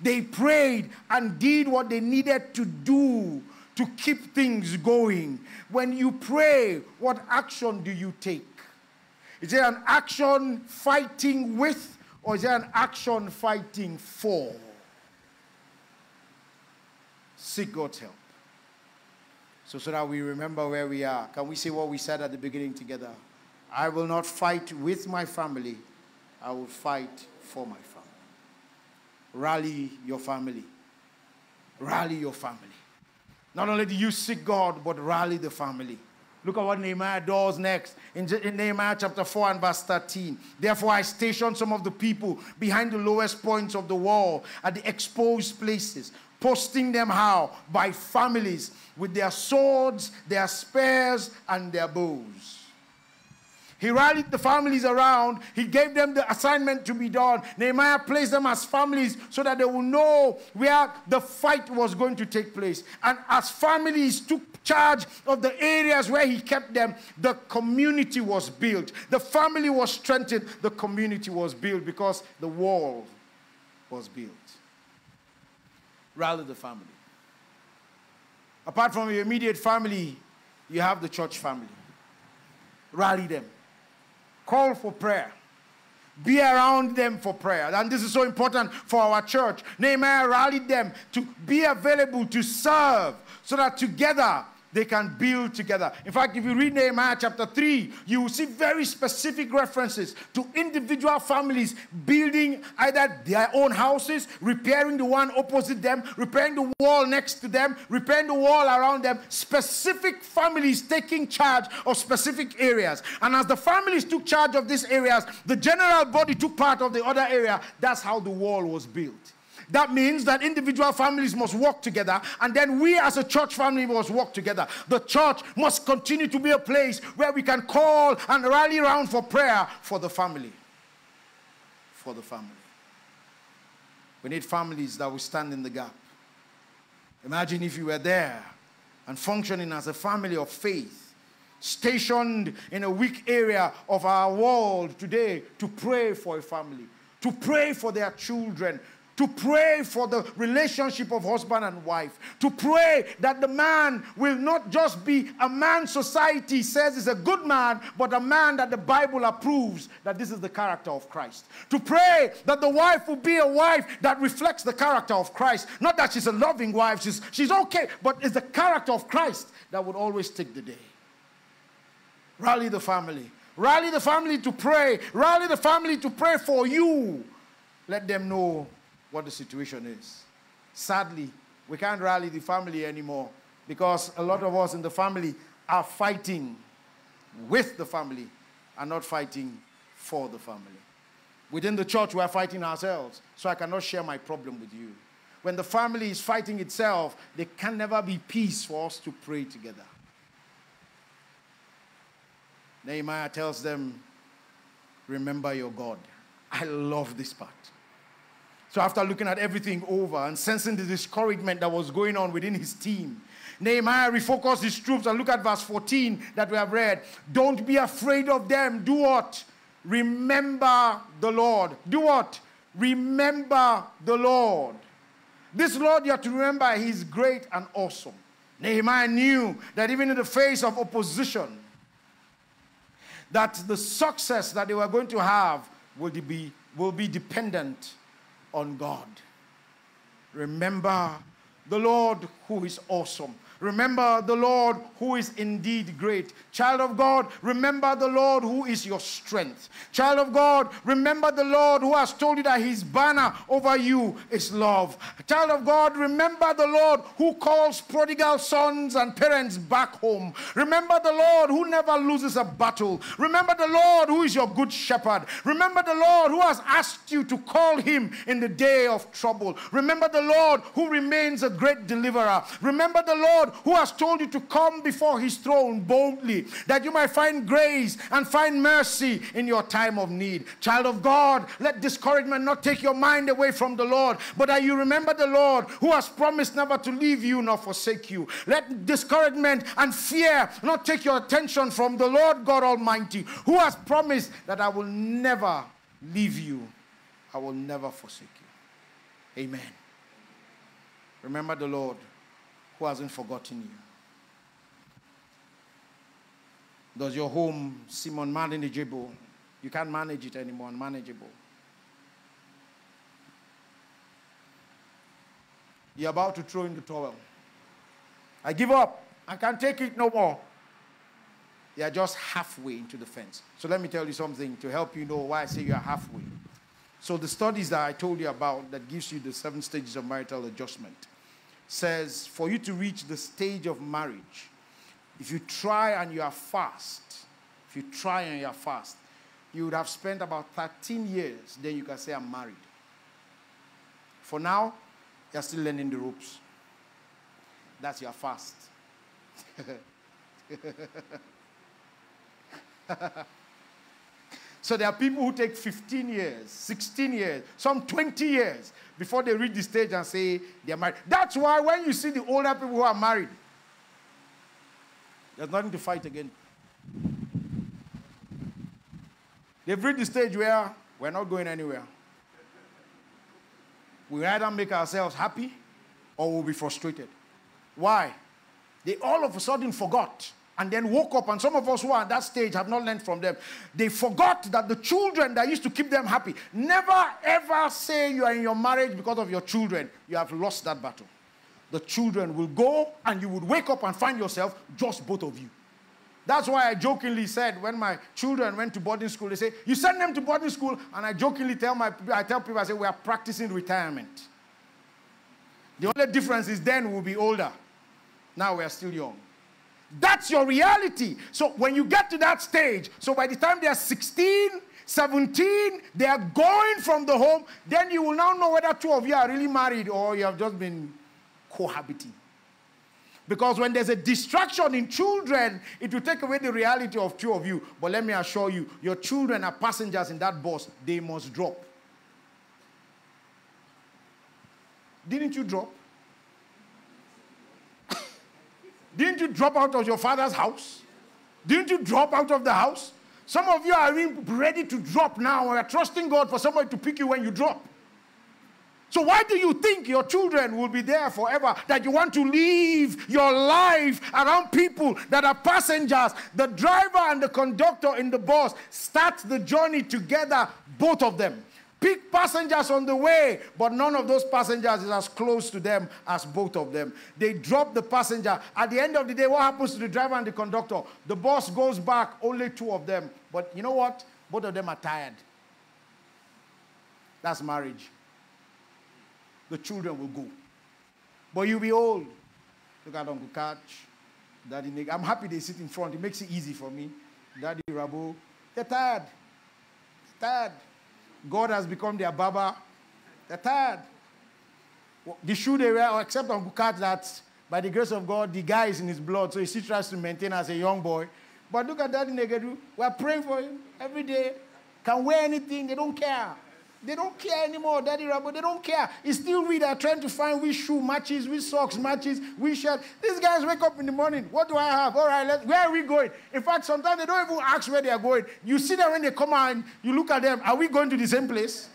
They prayed and did what they needed to do to keep things going. When you pray, what action do you take? Is there an action fighting with, or is there an action fighting for? Seek God's help. So, so that we remember where we are. Can we say what we said at the beginning together? I will not fight with my family, I will fight for my family. Rally your family. Rally your family. Not only do you seek God, but rally the family. Look at what Nehemiah does next in, in Nehemiah chapter 4 and verse 13. Therefore, I stationed some of the people behind the lowest points of the wall at the exposed places, posting them how? By families with their swords, their spears, and their bows. He rallied the families around. He gave them the assignment to be done. Nehemiah placed them as families so that they will know where the fight was going to take place. And as families took charge of the areas where he kept them, the community was built. The family was strengthened. The community was built because the wall was built. Rally the family. Apart from your immediate family, you have the church family. Rally them call for prayer. Be around them for prayer. And this is so important for our church. Nehemiah rallied them to be available to serve so that together they can build together. In fact, if you read Nehemiah chapter 3, you will see very specific references to individual families building either their own houses, repairing the one opposite them, repairing the wall next to them, repairing the wall around them. Specific families taking charge of specific areas. And as the families took charge of these areas, the general body took part of the other area. That's how the wall was built. That means that individual families must work together, and then we as a church family must work together. The church must continue to be a place where we can call and rally around for prayer for the family. For the family. We need families that will stand in the gap. Imagine if you were there and functioning as a family of faith, stationed in a weak area of our world today to pray for a family, to pray for their children, to pray for the relationship of husband and wife, to pray that the man will not just be a man society says is a good man, but a man that the Bible approves that this is the character of Christ. To pray that the wife will be a wife that reflects the character of Christ. Not that she's a loving wife, she's, she's okay, but it's the character of Christ that would always take the day. Rally the family. Rally the family to pray. Rally the family to pray for you. Let them know what the situation is. Sadly, we can't rally the family anymore because a lot of us in the family are fighting with the family and not fighting for the family. Within the church, we are fighting ourselves, so I cannot share my problem with you. When the family is fighting itself, there can never be peace for us to pray together. Nehemiah tells them, Remember your God. I love this part. So, after looking at everything over and sensing the discouragement that was going on within his team, Nehemiah refocused his troops and look at verse 14 that we have read. Don't be afraid of them. Do what? Remember the Lord. Do what? Remember the Lord. This Lord, you have to remember, He's great and awesome. Nehemiah knew that even in the face of opposition, that the success that they were going to have will be, will be dependent on God. Remember the Lord who is awesome. Remember the Lord who is indeed great. Child of God, remember the Lord who is your strength. Child of God, remember the Lord who has told you that his banner over you is love. Child of God, remember the Lord who calls prodigal sons and parents back home. Remember the Lord who never loses a battle. Remember the Lord who is your good shepherd. Remember the Lord who has asked you to call him in the day of trouble. Remember the Lord who remains a great deliverer. Remember the Lord who has told you to come before his throne boldly, that you might find grace and find mercy in your time of need. Child of God, let discouragement not take your mind away from the Lord, but that you remember the Lord who has promised never to leave you nor forsake you. Let discouragement and fear not take your attention from the Lord God Almighty, who has promised that I will never leave you, I will never forsake you. Amen. Remember the Lord who hasn't forgotten you? Does your home seem unmanageable? You can't manage it anymore, unmanageable. You're about to throw in the towel. I give up. I can't take it no more. You are just halfway into the fence. So let me tell you something to help you know why I say you are halfway. So the studies that I told you about that gives you the seven stages of marital adjustment says for you to reach the stage of marriage, if you try and you are fast, if you try and you are fast, you would have spent about 13 years, then you can say I'm married. For now, you're still learning the ropes. That's your fast. *laughs* so there are people who take 15 years, 16 years, some 20 years before they reach the stage and say they're married. That's why when you see the older people who are married, there's nothing to fight again. They've reached the stage where we're not going anywhere. We either make ourselves happy or we'll be frustrated. Why? They all of a sudden forgot and then woke up, and some of us who are at that stage have not learned from them. They forgot that the children that used to keep them happy never ever say you are in your marriage because of your children. You have lost that battle. The children will go, and you would wake up and find yourself just both of you. That's why I jokingly said when my children went to boarding school, they say, You send them to boarding school, and I jokingly tell my I tell people, I say, We are practicing retirement. The only difference is then we'll be older. Now we are still young. That's your reality. So when you get to that stage, so by the time they are 16, 17, they are going from the home, then you will now know whether two of you are really married or you have just been cohabiting. Because when there's a distraction in children, it will take away the reality of two of you. But let me assure you, your children are passengers in that bus. They must drop. Didn't you drop? Didn't you drop out of your father's house? Didn't you drop out of the house? Some of you are even ready to drop now. We are trusting God for somebody to pick you when you drop. So, why do you think your children will be there forever? That you want to live your life around people that are passengers? The driver and the conductor in the bus start the journey together, both of them. Pick passengers on the way, but none of those passengers is as close to them as both of them. They drop the passenger. At the end of the day, what happens to the driver and the conductor? The bus goes back, only two of them. But you know what? Both of them are tired. That's marriage. The children will go. But you'll be old. Look at Uncle Catch, Daddy Nick. I'm happy they sit in front. It makes it easy for me. Daddy Rabo. They're tired. Tired. God has become their baba. They're tired. The shoe they wear, except on Bukat, that by the grace of God, the guy is in his blood, so he still tries to maintain as a young boy. But look at Daddy Negedu. We're praying for him every day. Can wear anything, they don't care. They don't care anymore, Daddy Rabo. They don't care. It's still we that are trying to find which shoe matches, which socks matches, which shirt. These guys wake up in the morning. What do I have? All right, let's, where are we going? In fact, sometimes they don't even ask where they are going. You see them when they come out and you look at them. Are we going to the same place?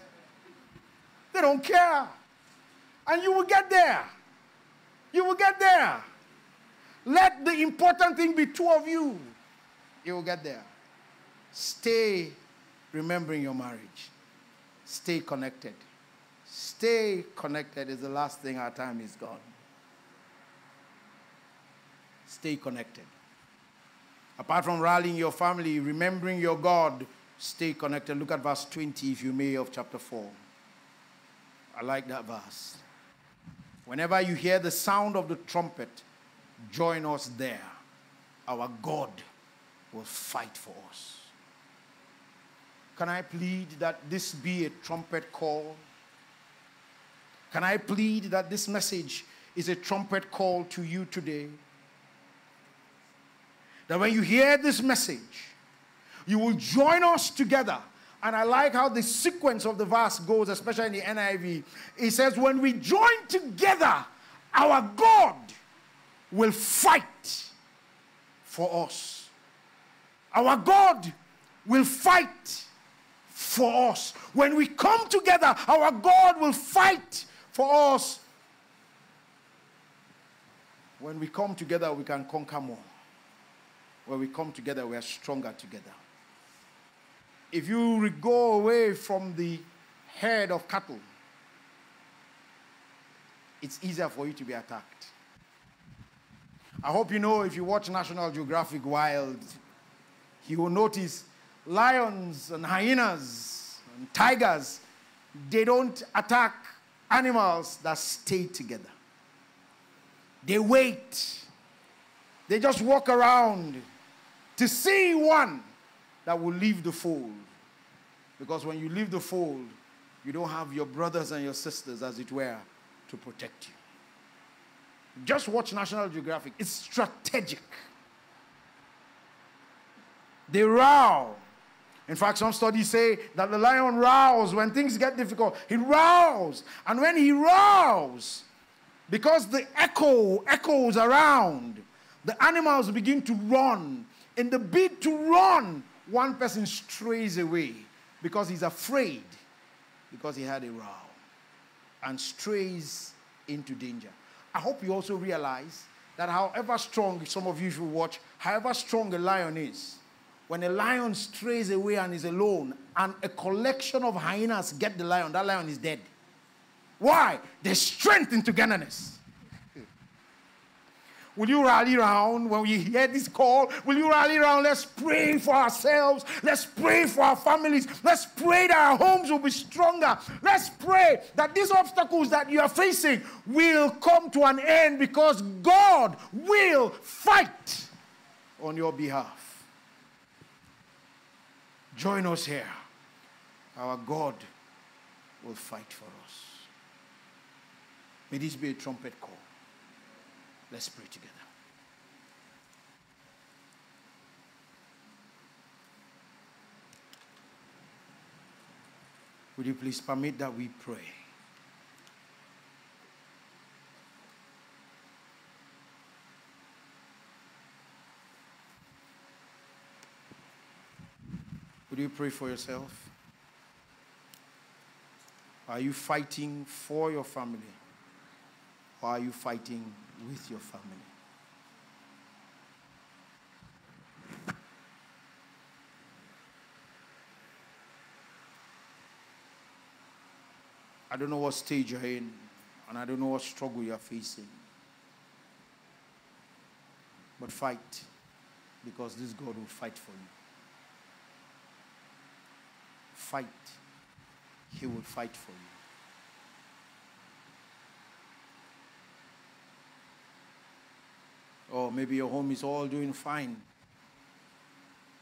They don't care. And you will get there. You will get there. Let the important thing be two of you. You will get there. Stay remembering your marriage. Stay connected. Stay connected is the last thing our time is gone. Stay connected. Apart from rallying your family, remembering your God, stay connected. Look at verse 20, if you may, of chapter 4. I like that verse. Whenever you hear the sound of the trumpet, join us there. Our God will fight for us. Can I plead that this be a trumpet call? Can I plead that this message is a trumpet call to you today? That when you hear this message, you will join us together. And I like how the sequence of the verse goes, especially in the NIV. It says, When we join together, our God will fight for us. Our God will fight for us. When we come together, our God will fight for us. When we come together, we can conquer more. When we come together, we are stronger together. If you go away from the herd of cattle, it's easier for you to be attacked. I hope you know if you watch National Geographic Wild, you will notice lions and hyenas and tigers, they don't attack animals that stay together. They wait. They just walk around to see one that will leave the fold. Because when you leave the fold, you don't have your brothers and your sisters, as it were, to protect you. Just watch National Geographic. It's strategic. They row. In fact, some studies say that the lion rows when things get difficult. He rows. And when he rows, because the echo echoes around, the animals begin to run. In the bid to run, one person strays away because he's afraid, because he had a row, and strays into danger. I hope you also realize that however strong, some of you should watch, however strong a lion is, when a lion strays away and is alone, and a collection of hyenas get the lion, that lion is dead. Why? There's strength in togetherness. Will you rally around when we hear this call? Will you rally around? Let's pray for ourselves. Let's pray for our families. Let's pray that our homes will be stronger. Let's pray that these obstacles that you are facing will come to an end because God will fight on your behalf. Join us here. Our God will fight for us. May this be a trumpet call. Let's pray together. Would you please permit that we pray? Would you pray for yourself? Are you fighting for your family? Or are you fighting with your family? I don't know what stage you're in, and I don't know what struggle you're facing. But fight, because this God will fight for you. Fight, He will fight for you. Or maybe your home is all doing fine.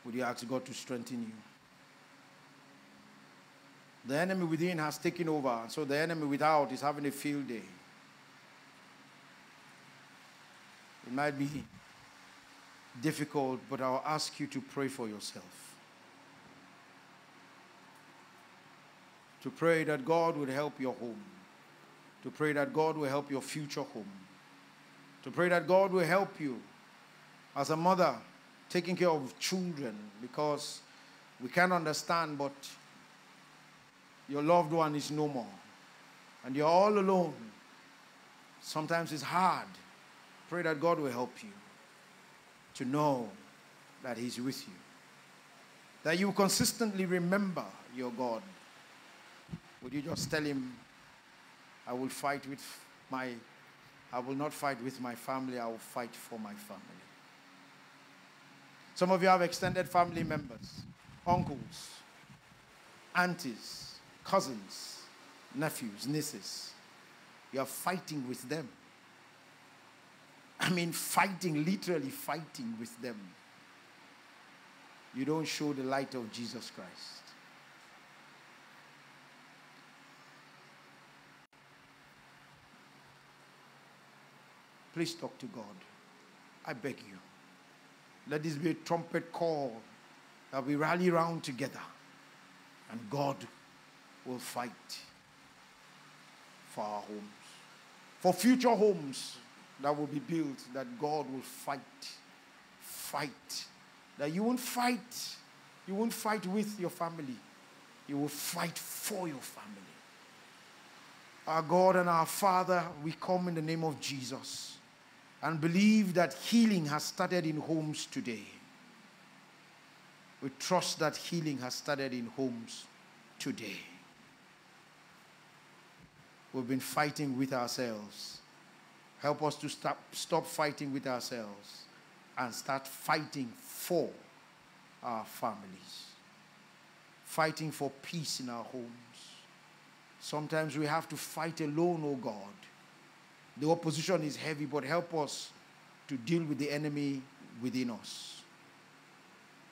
Would you ask God to strengthen you? The enemy within has taken over, so the enemy without is having a field day. It might be difficult, but I'll ask you to pray for yourself. To pray that God would help your home. To pray that God will help your future home. To pray that God will help you as a mother taking care of children because we can't understand, but your loved one is no more and you're all alone. Sometimes it's hard. Pray that God will help you to know that He's with you. That you consistently remember your God. Would you just tell Him, I will fight with my, I will not fight with my family, I will fight for my family. Some of you have extended family members, uncles, aunties, cousins, nephews, nieces. You are fighting with them. I mean, fighting, literally fighting with them. You don't show the light of Jesus Christ. Please talk to God. I beg you. Let this be a trumpet call that we rally around together and God will fight for our homes. For future homes that will be built, that God will fight. Fight. That you won't fight. You won't fight with your family. You will fight for your family. Our God and our Father, we come in the name of Jesus and believe that healing has started in homes today. We trust that healing has started in homes today. We've been fighting with ourselves, Help us to stop, stop fighting with ourselves and start fighting for our families, fighting for peace in our homes. Sometimes we have to fight alone, oh God. The opposition is heavy, but help us to deal with the enemy within us.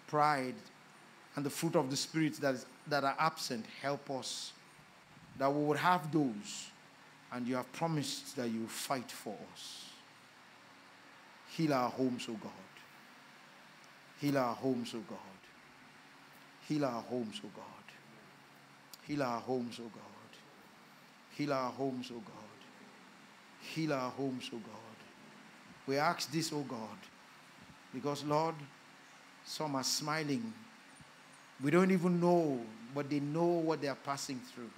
Pride and the fruit of the Spirit that, is, that are absent, help us that we would have those, and you have promised that you will fight for us. Heal our homes, O God. Heal our homes, O God. Heal our homes, O God. Heal our homes, O God. Heal our homes, O God. Heal our homes, O God. We ask this, O God, because, Lord, some are smiling. We don't even know, but they know what they are passing through.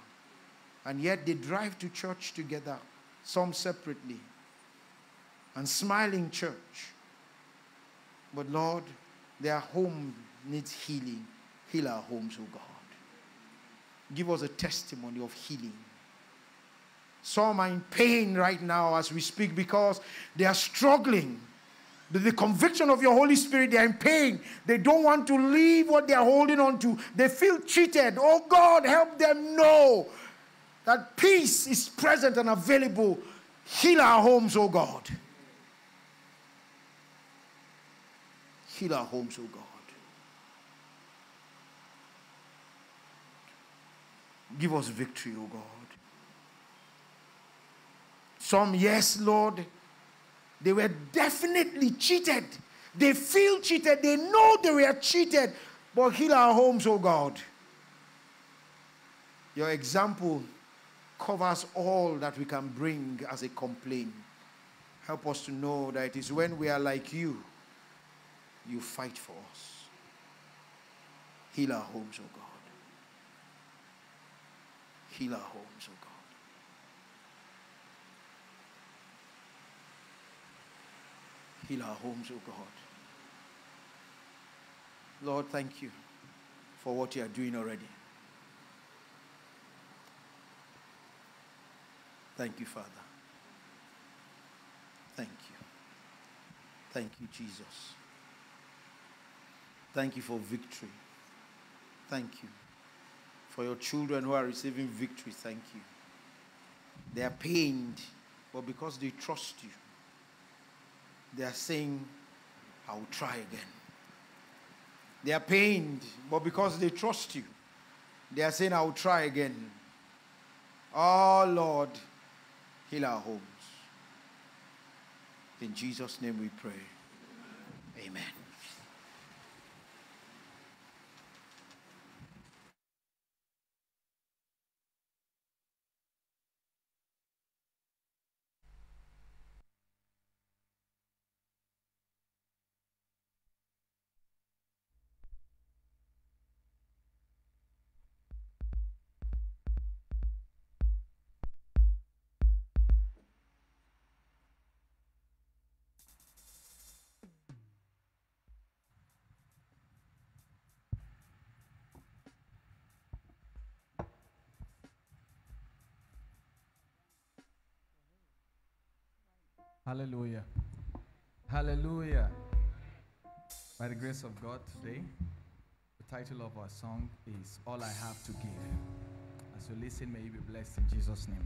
And yet they drive to church together, some separately, and smiling church. But Lord, their home needs healing. Heal our homes, O God. Give us a testimony of healing. Some are in pain right now as we speak because they are struggling. The, conviction of your Holy Spirit, they are in pain. They don't want to leave what they are holding on to. They feel cheated. Oh God, help them know that peace is present and available. Heal our homes, oh God. Heal our homes, oh God. Give us victory, oh God. Some, yes, Lord, they were definitely cheated. They feel cheated. They know they were cheated. But heal our homes, oh God. Your example covers all that we can bring as a complaint. Help us to know that it is when we are like you, you fight for us. Heal our homes, oh God. Heal our homes, oh God. Heal our homes, oh God. Lord, thank you for what you are doing already. Thank you, Father. Thank you. Thank you, Jesus. Thank you for victory. Thank you. For your children who are receiving victory, thank you. They are pained, but because they trust you, they are saying, I will try again. They are pained, but because they trust you, they are saying, I will try again. Oh Lord, heal our homes. In Jesus' name we pray. Amen. Hallelujah. Hallelujah. By the grace of God today, the title of our song is All I Have to Give. As you listen, may you be blessed in Jesus' name.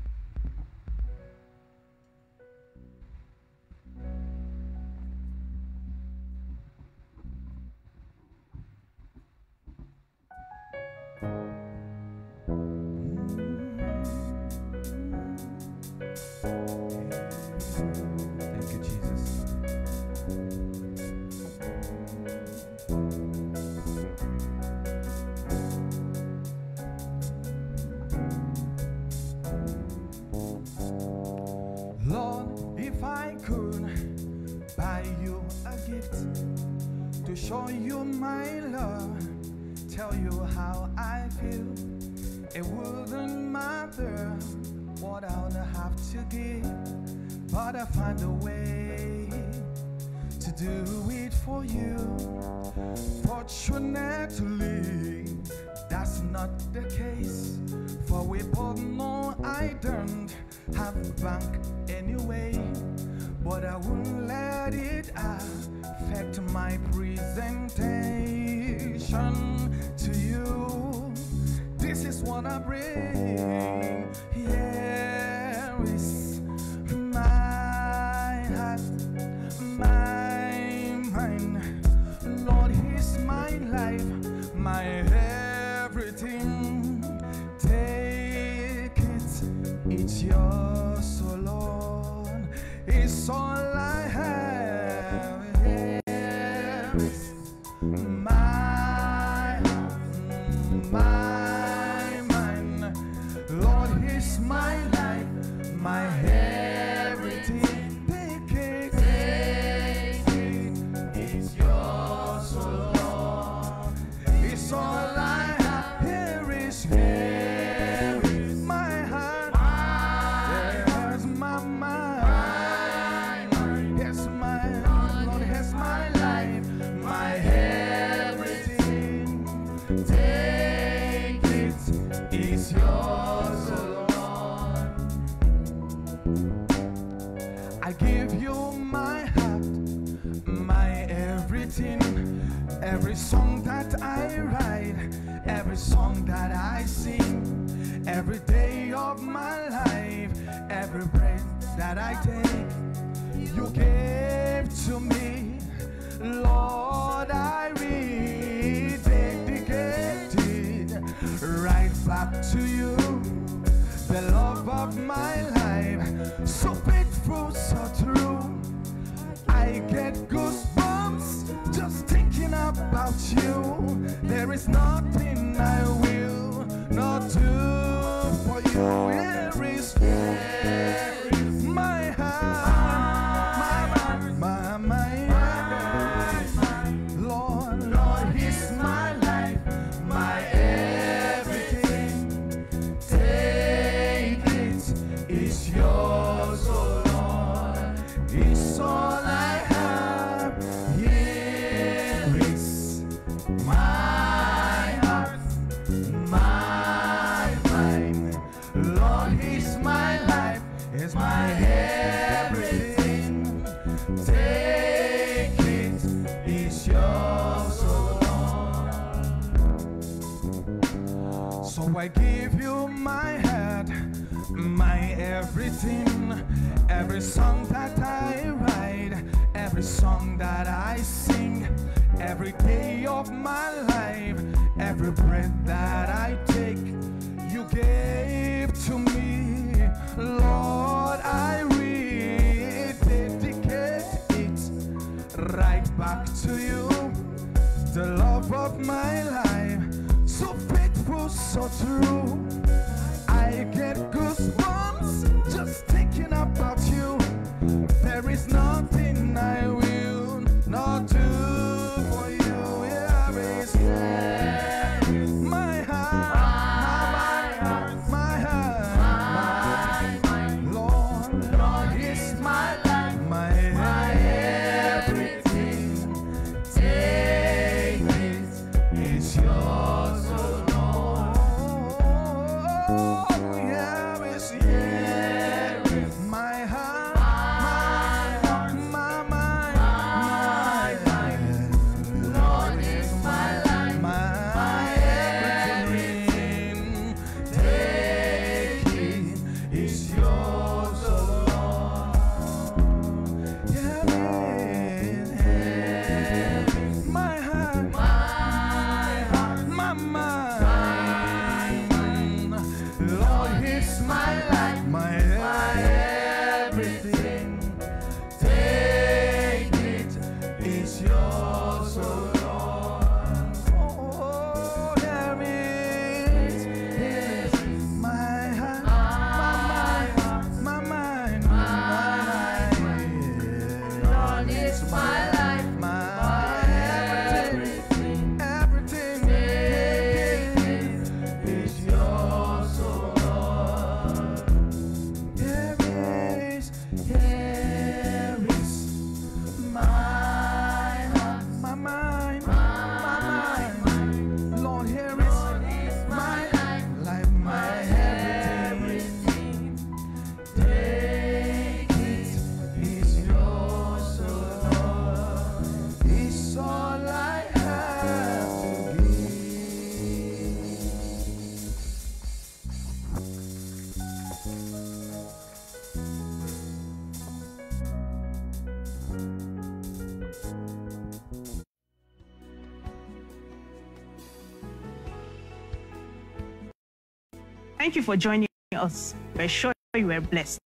Thank you for joining us. We're sure you were blessed.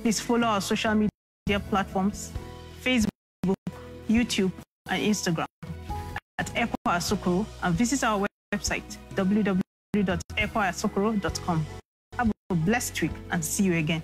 Please follow our social media platforms Facebook, YouTube, and Instagram at ECWA Asokoro and visit our website www.echoasokoro.com. Have a blessed week and see you again.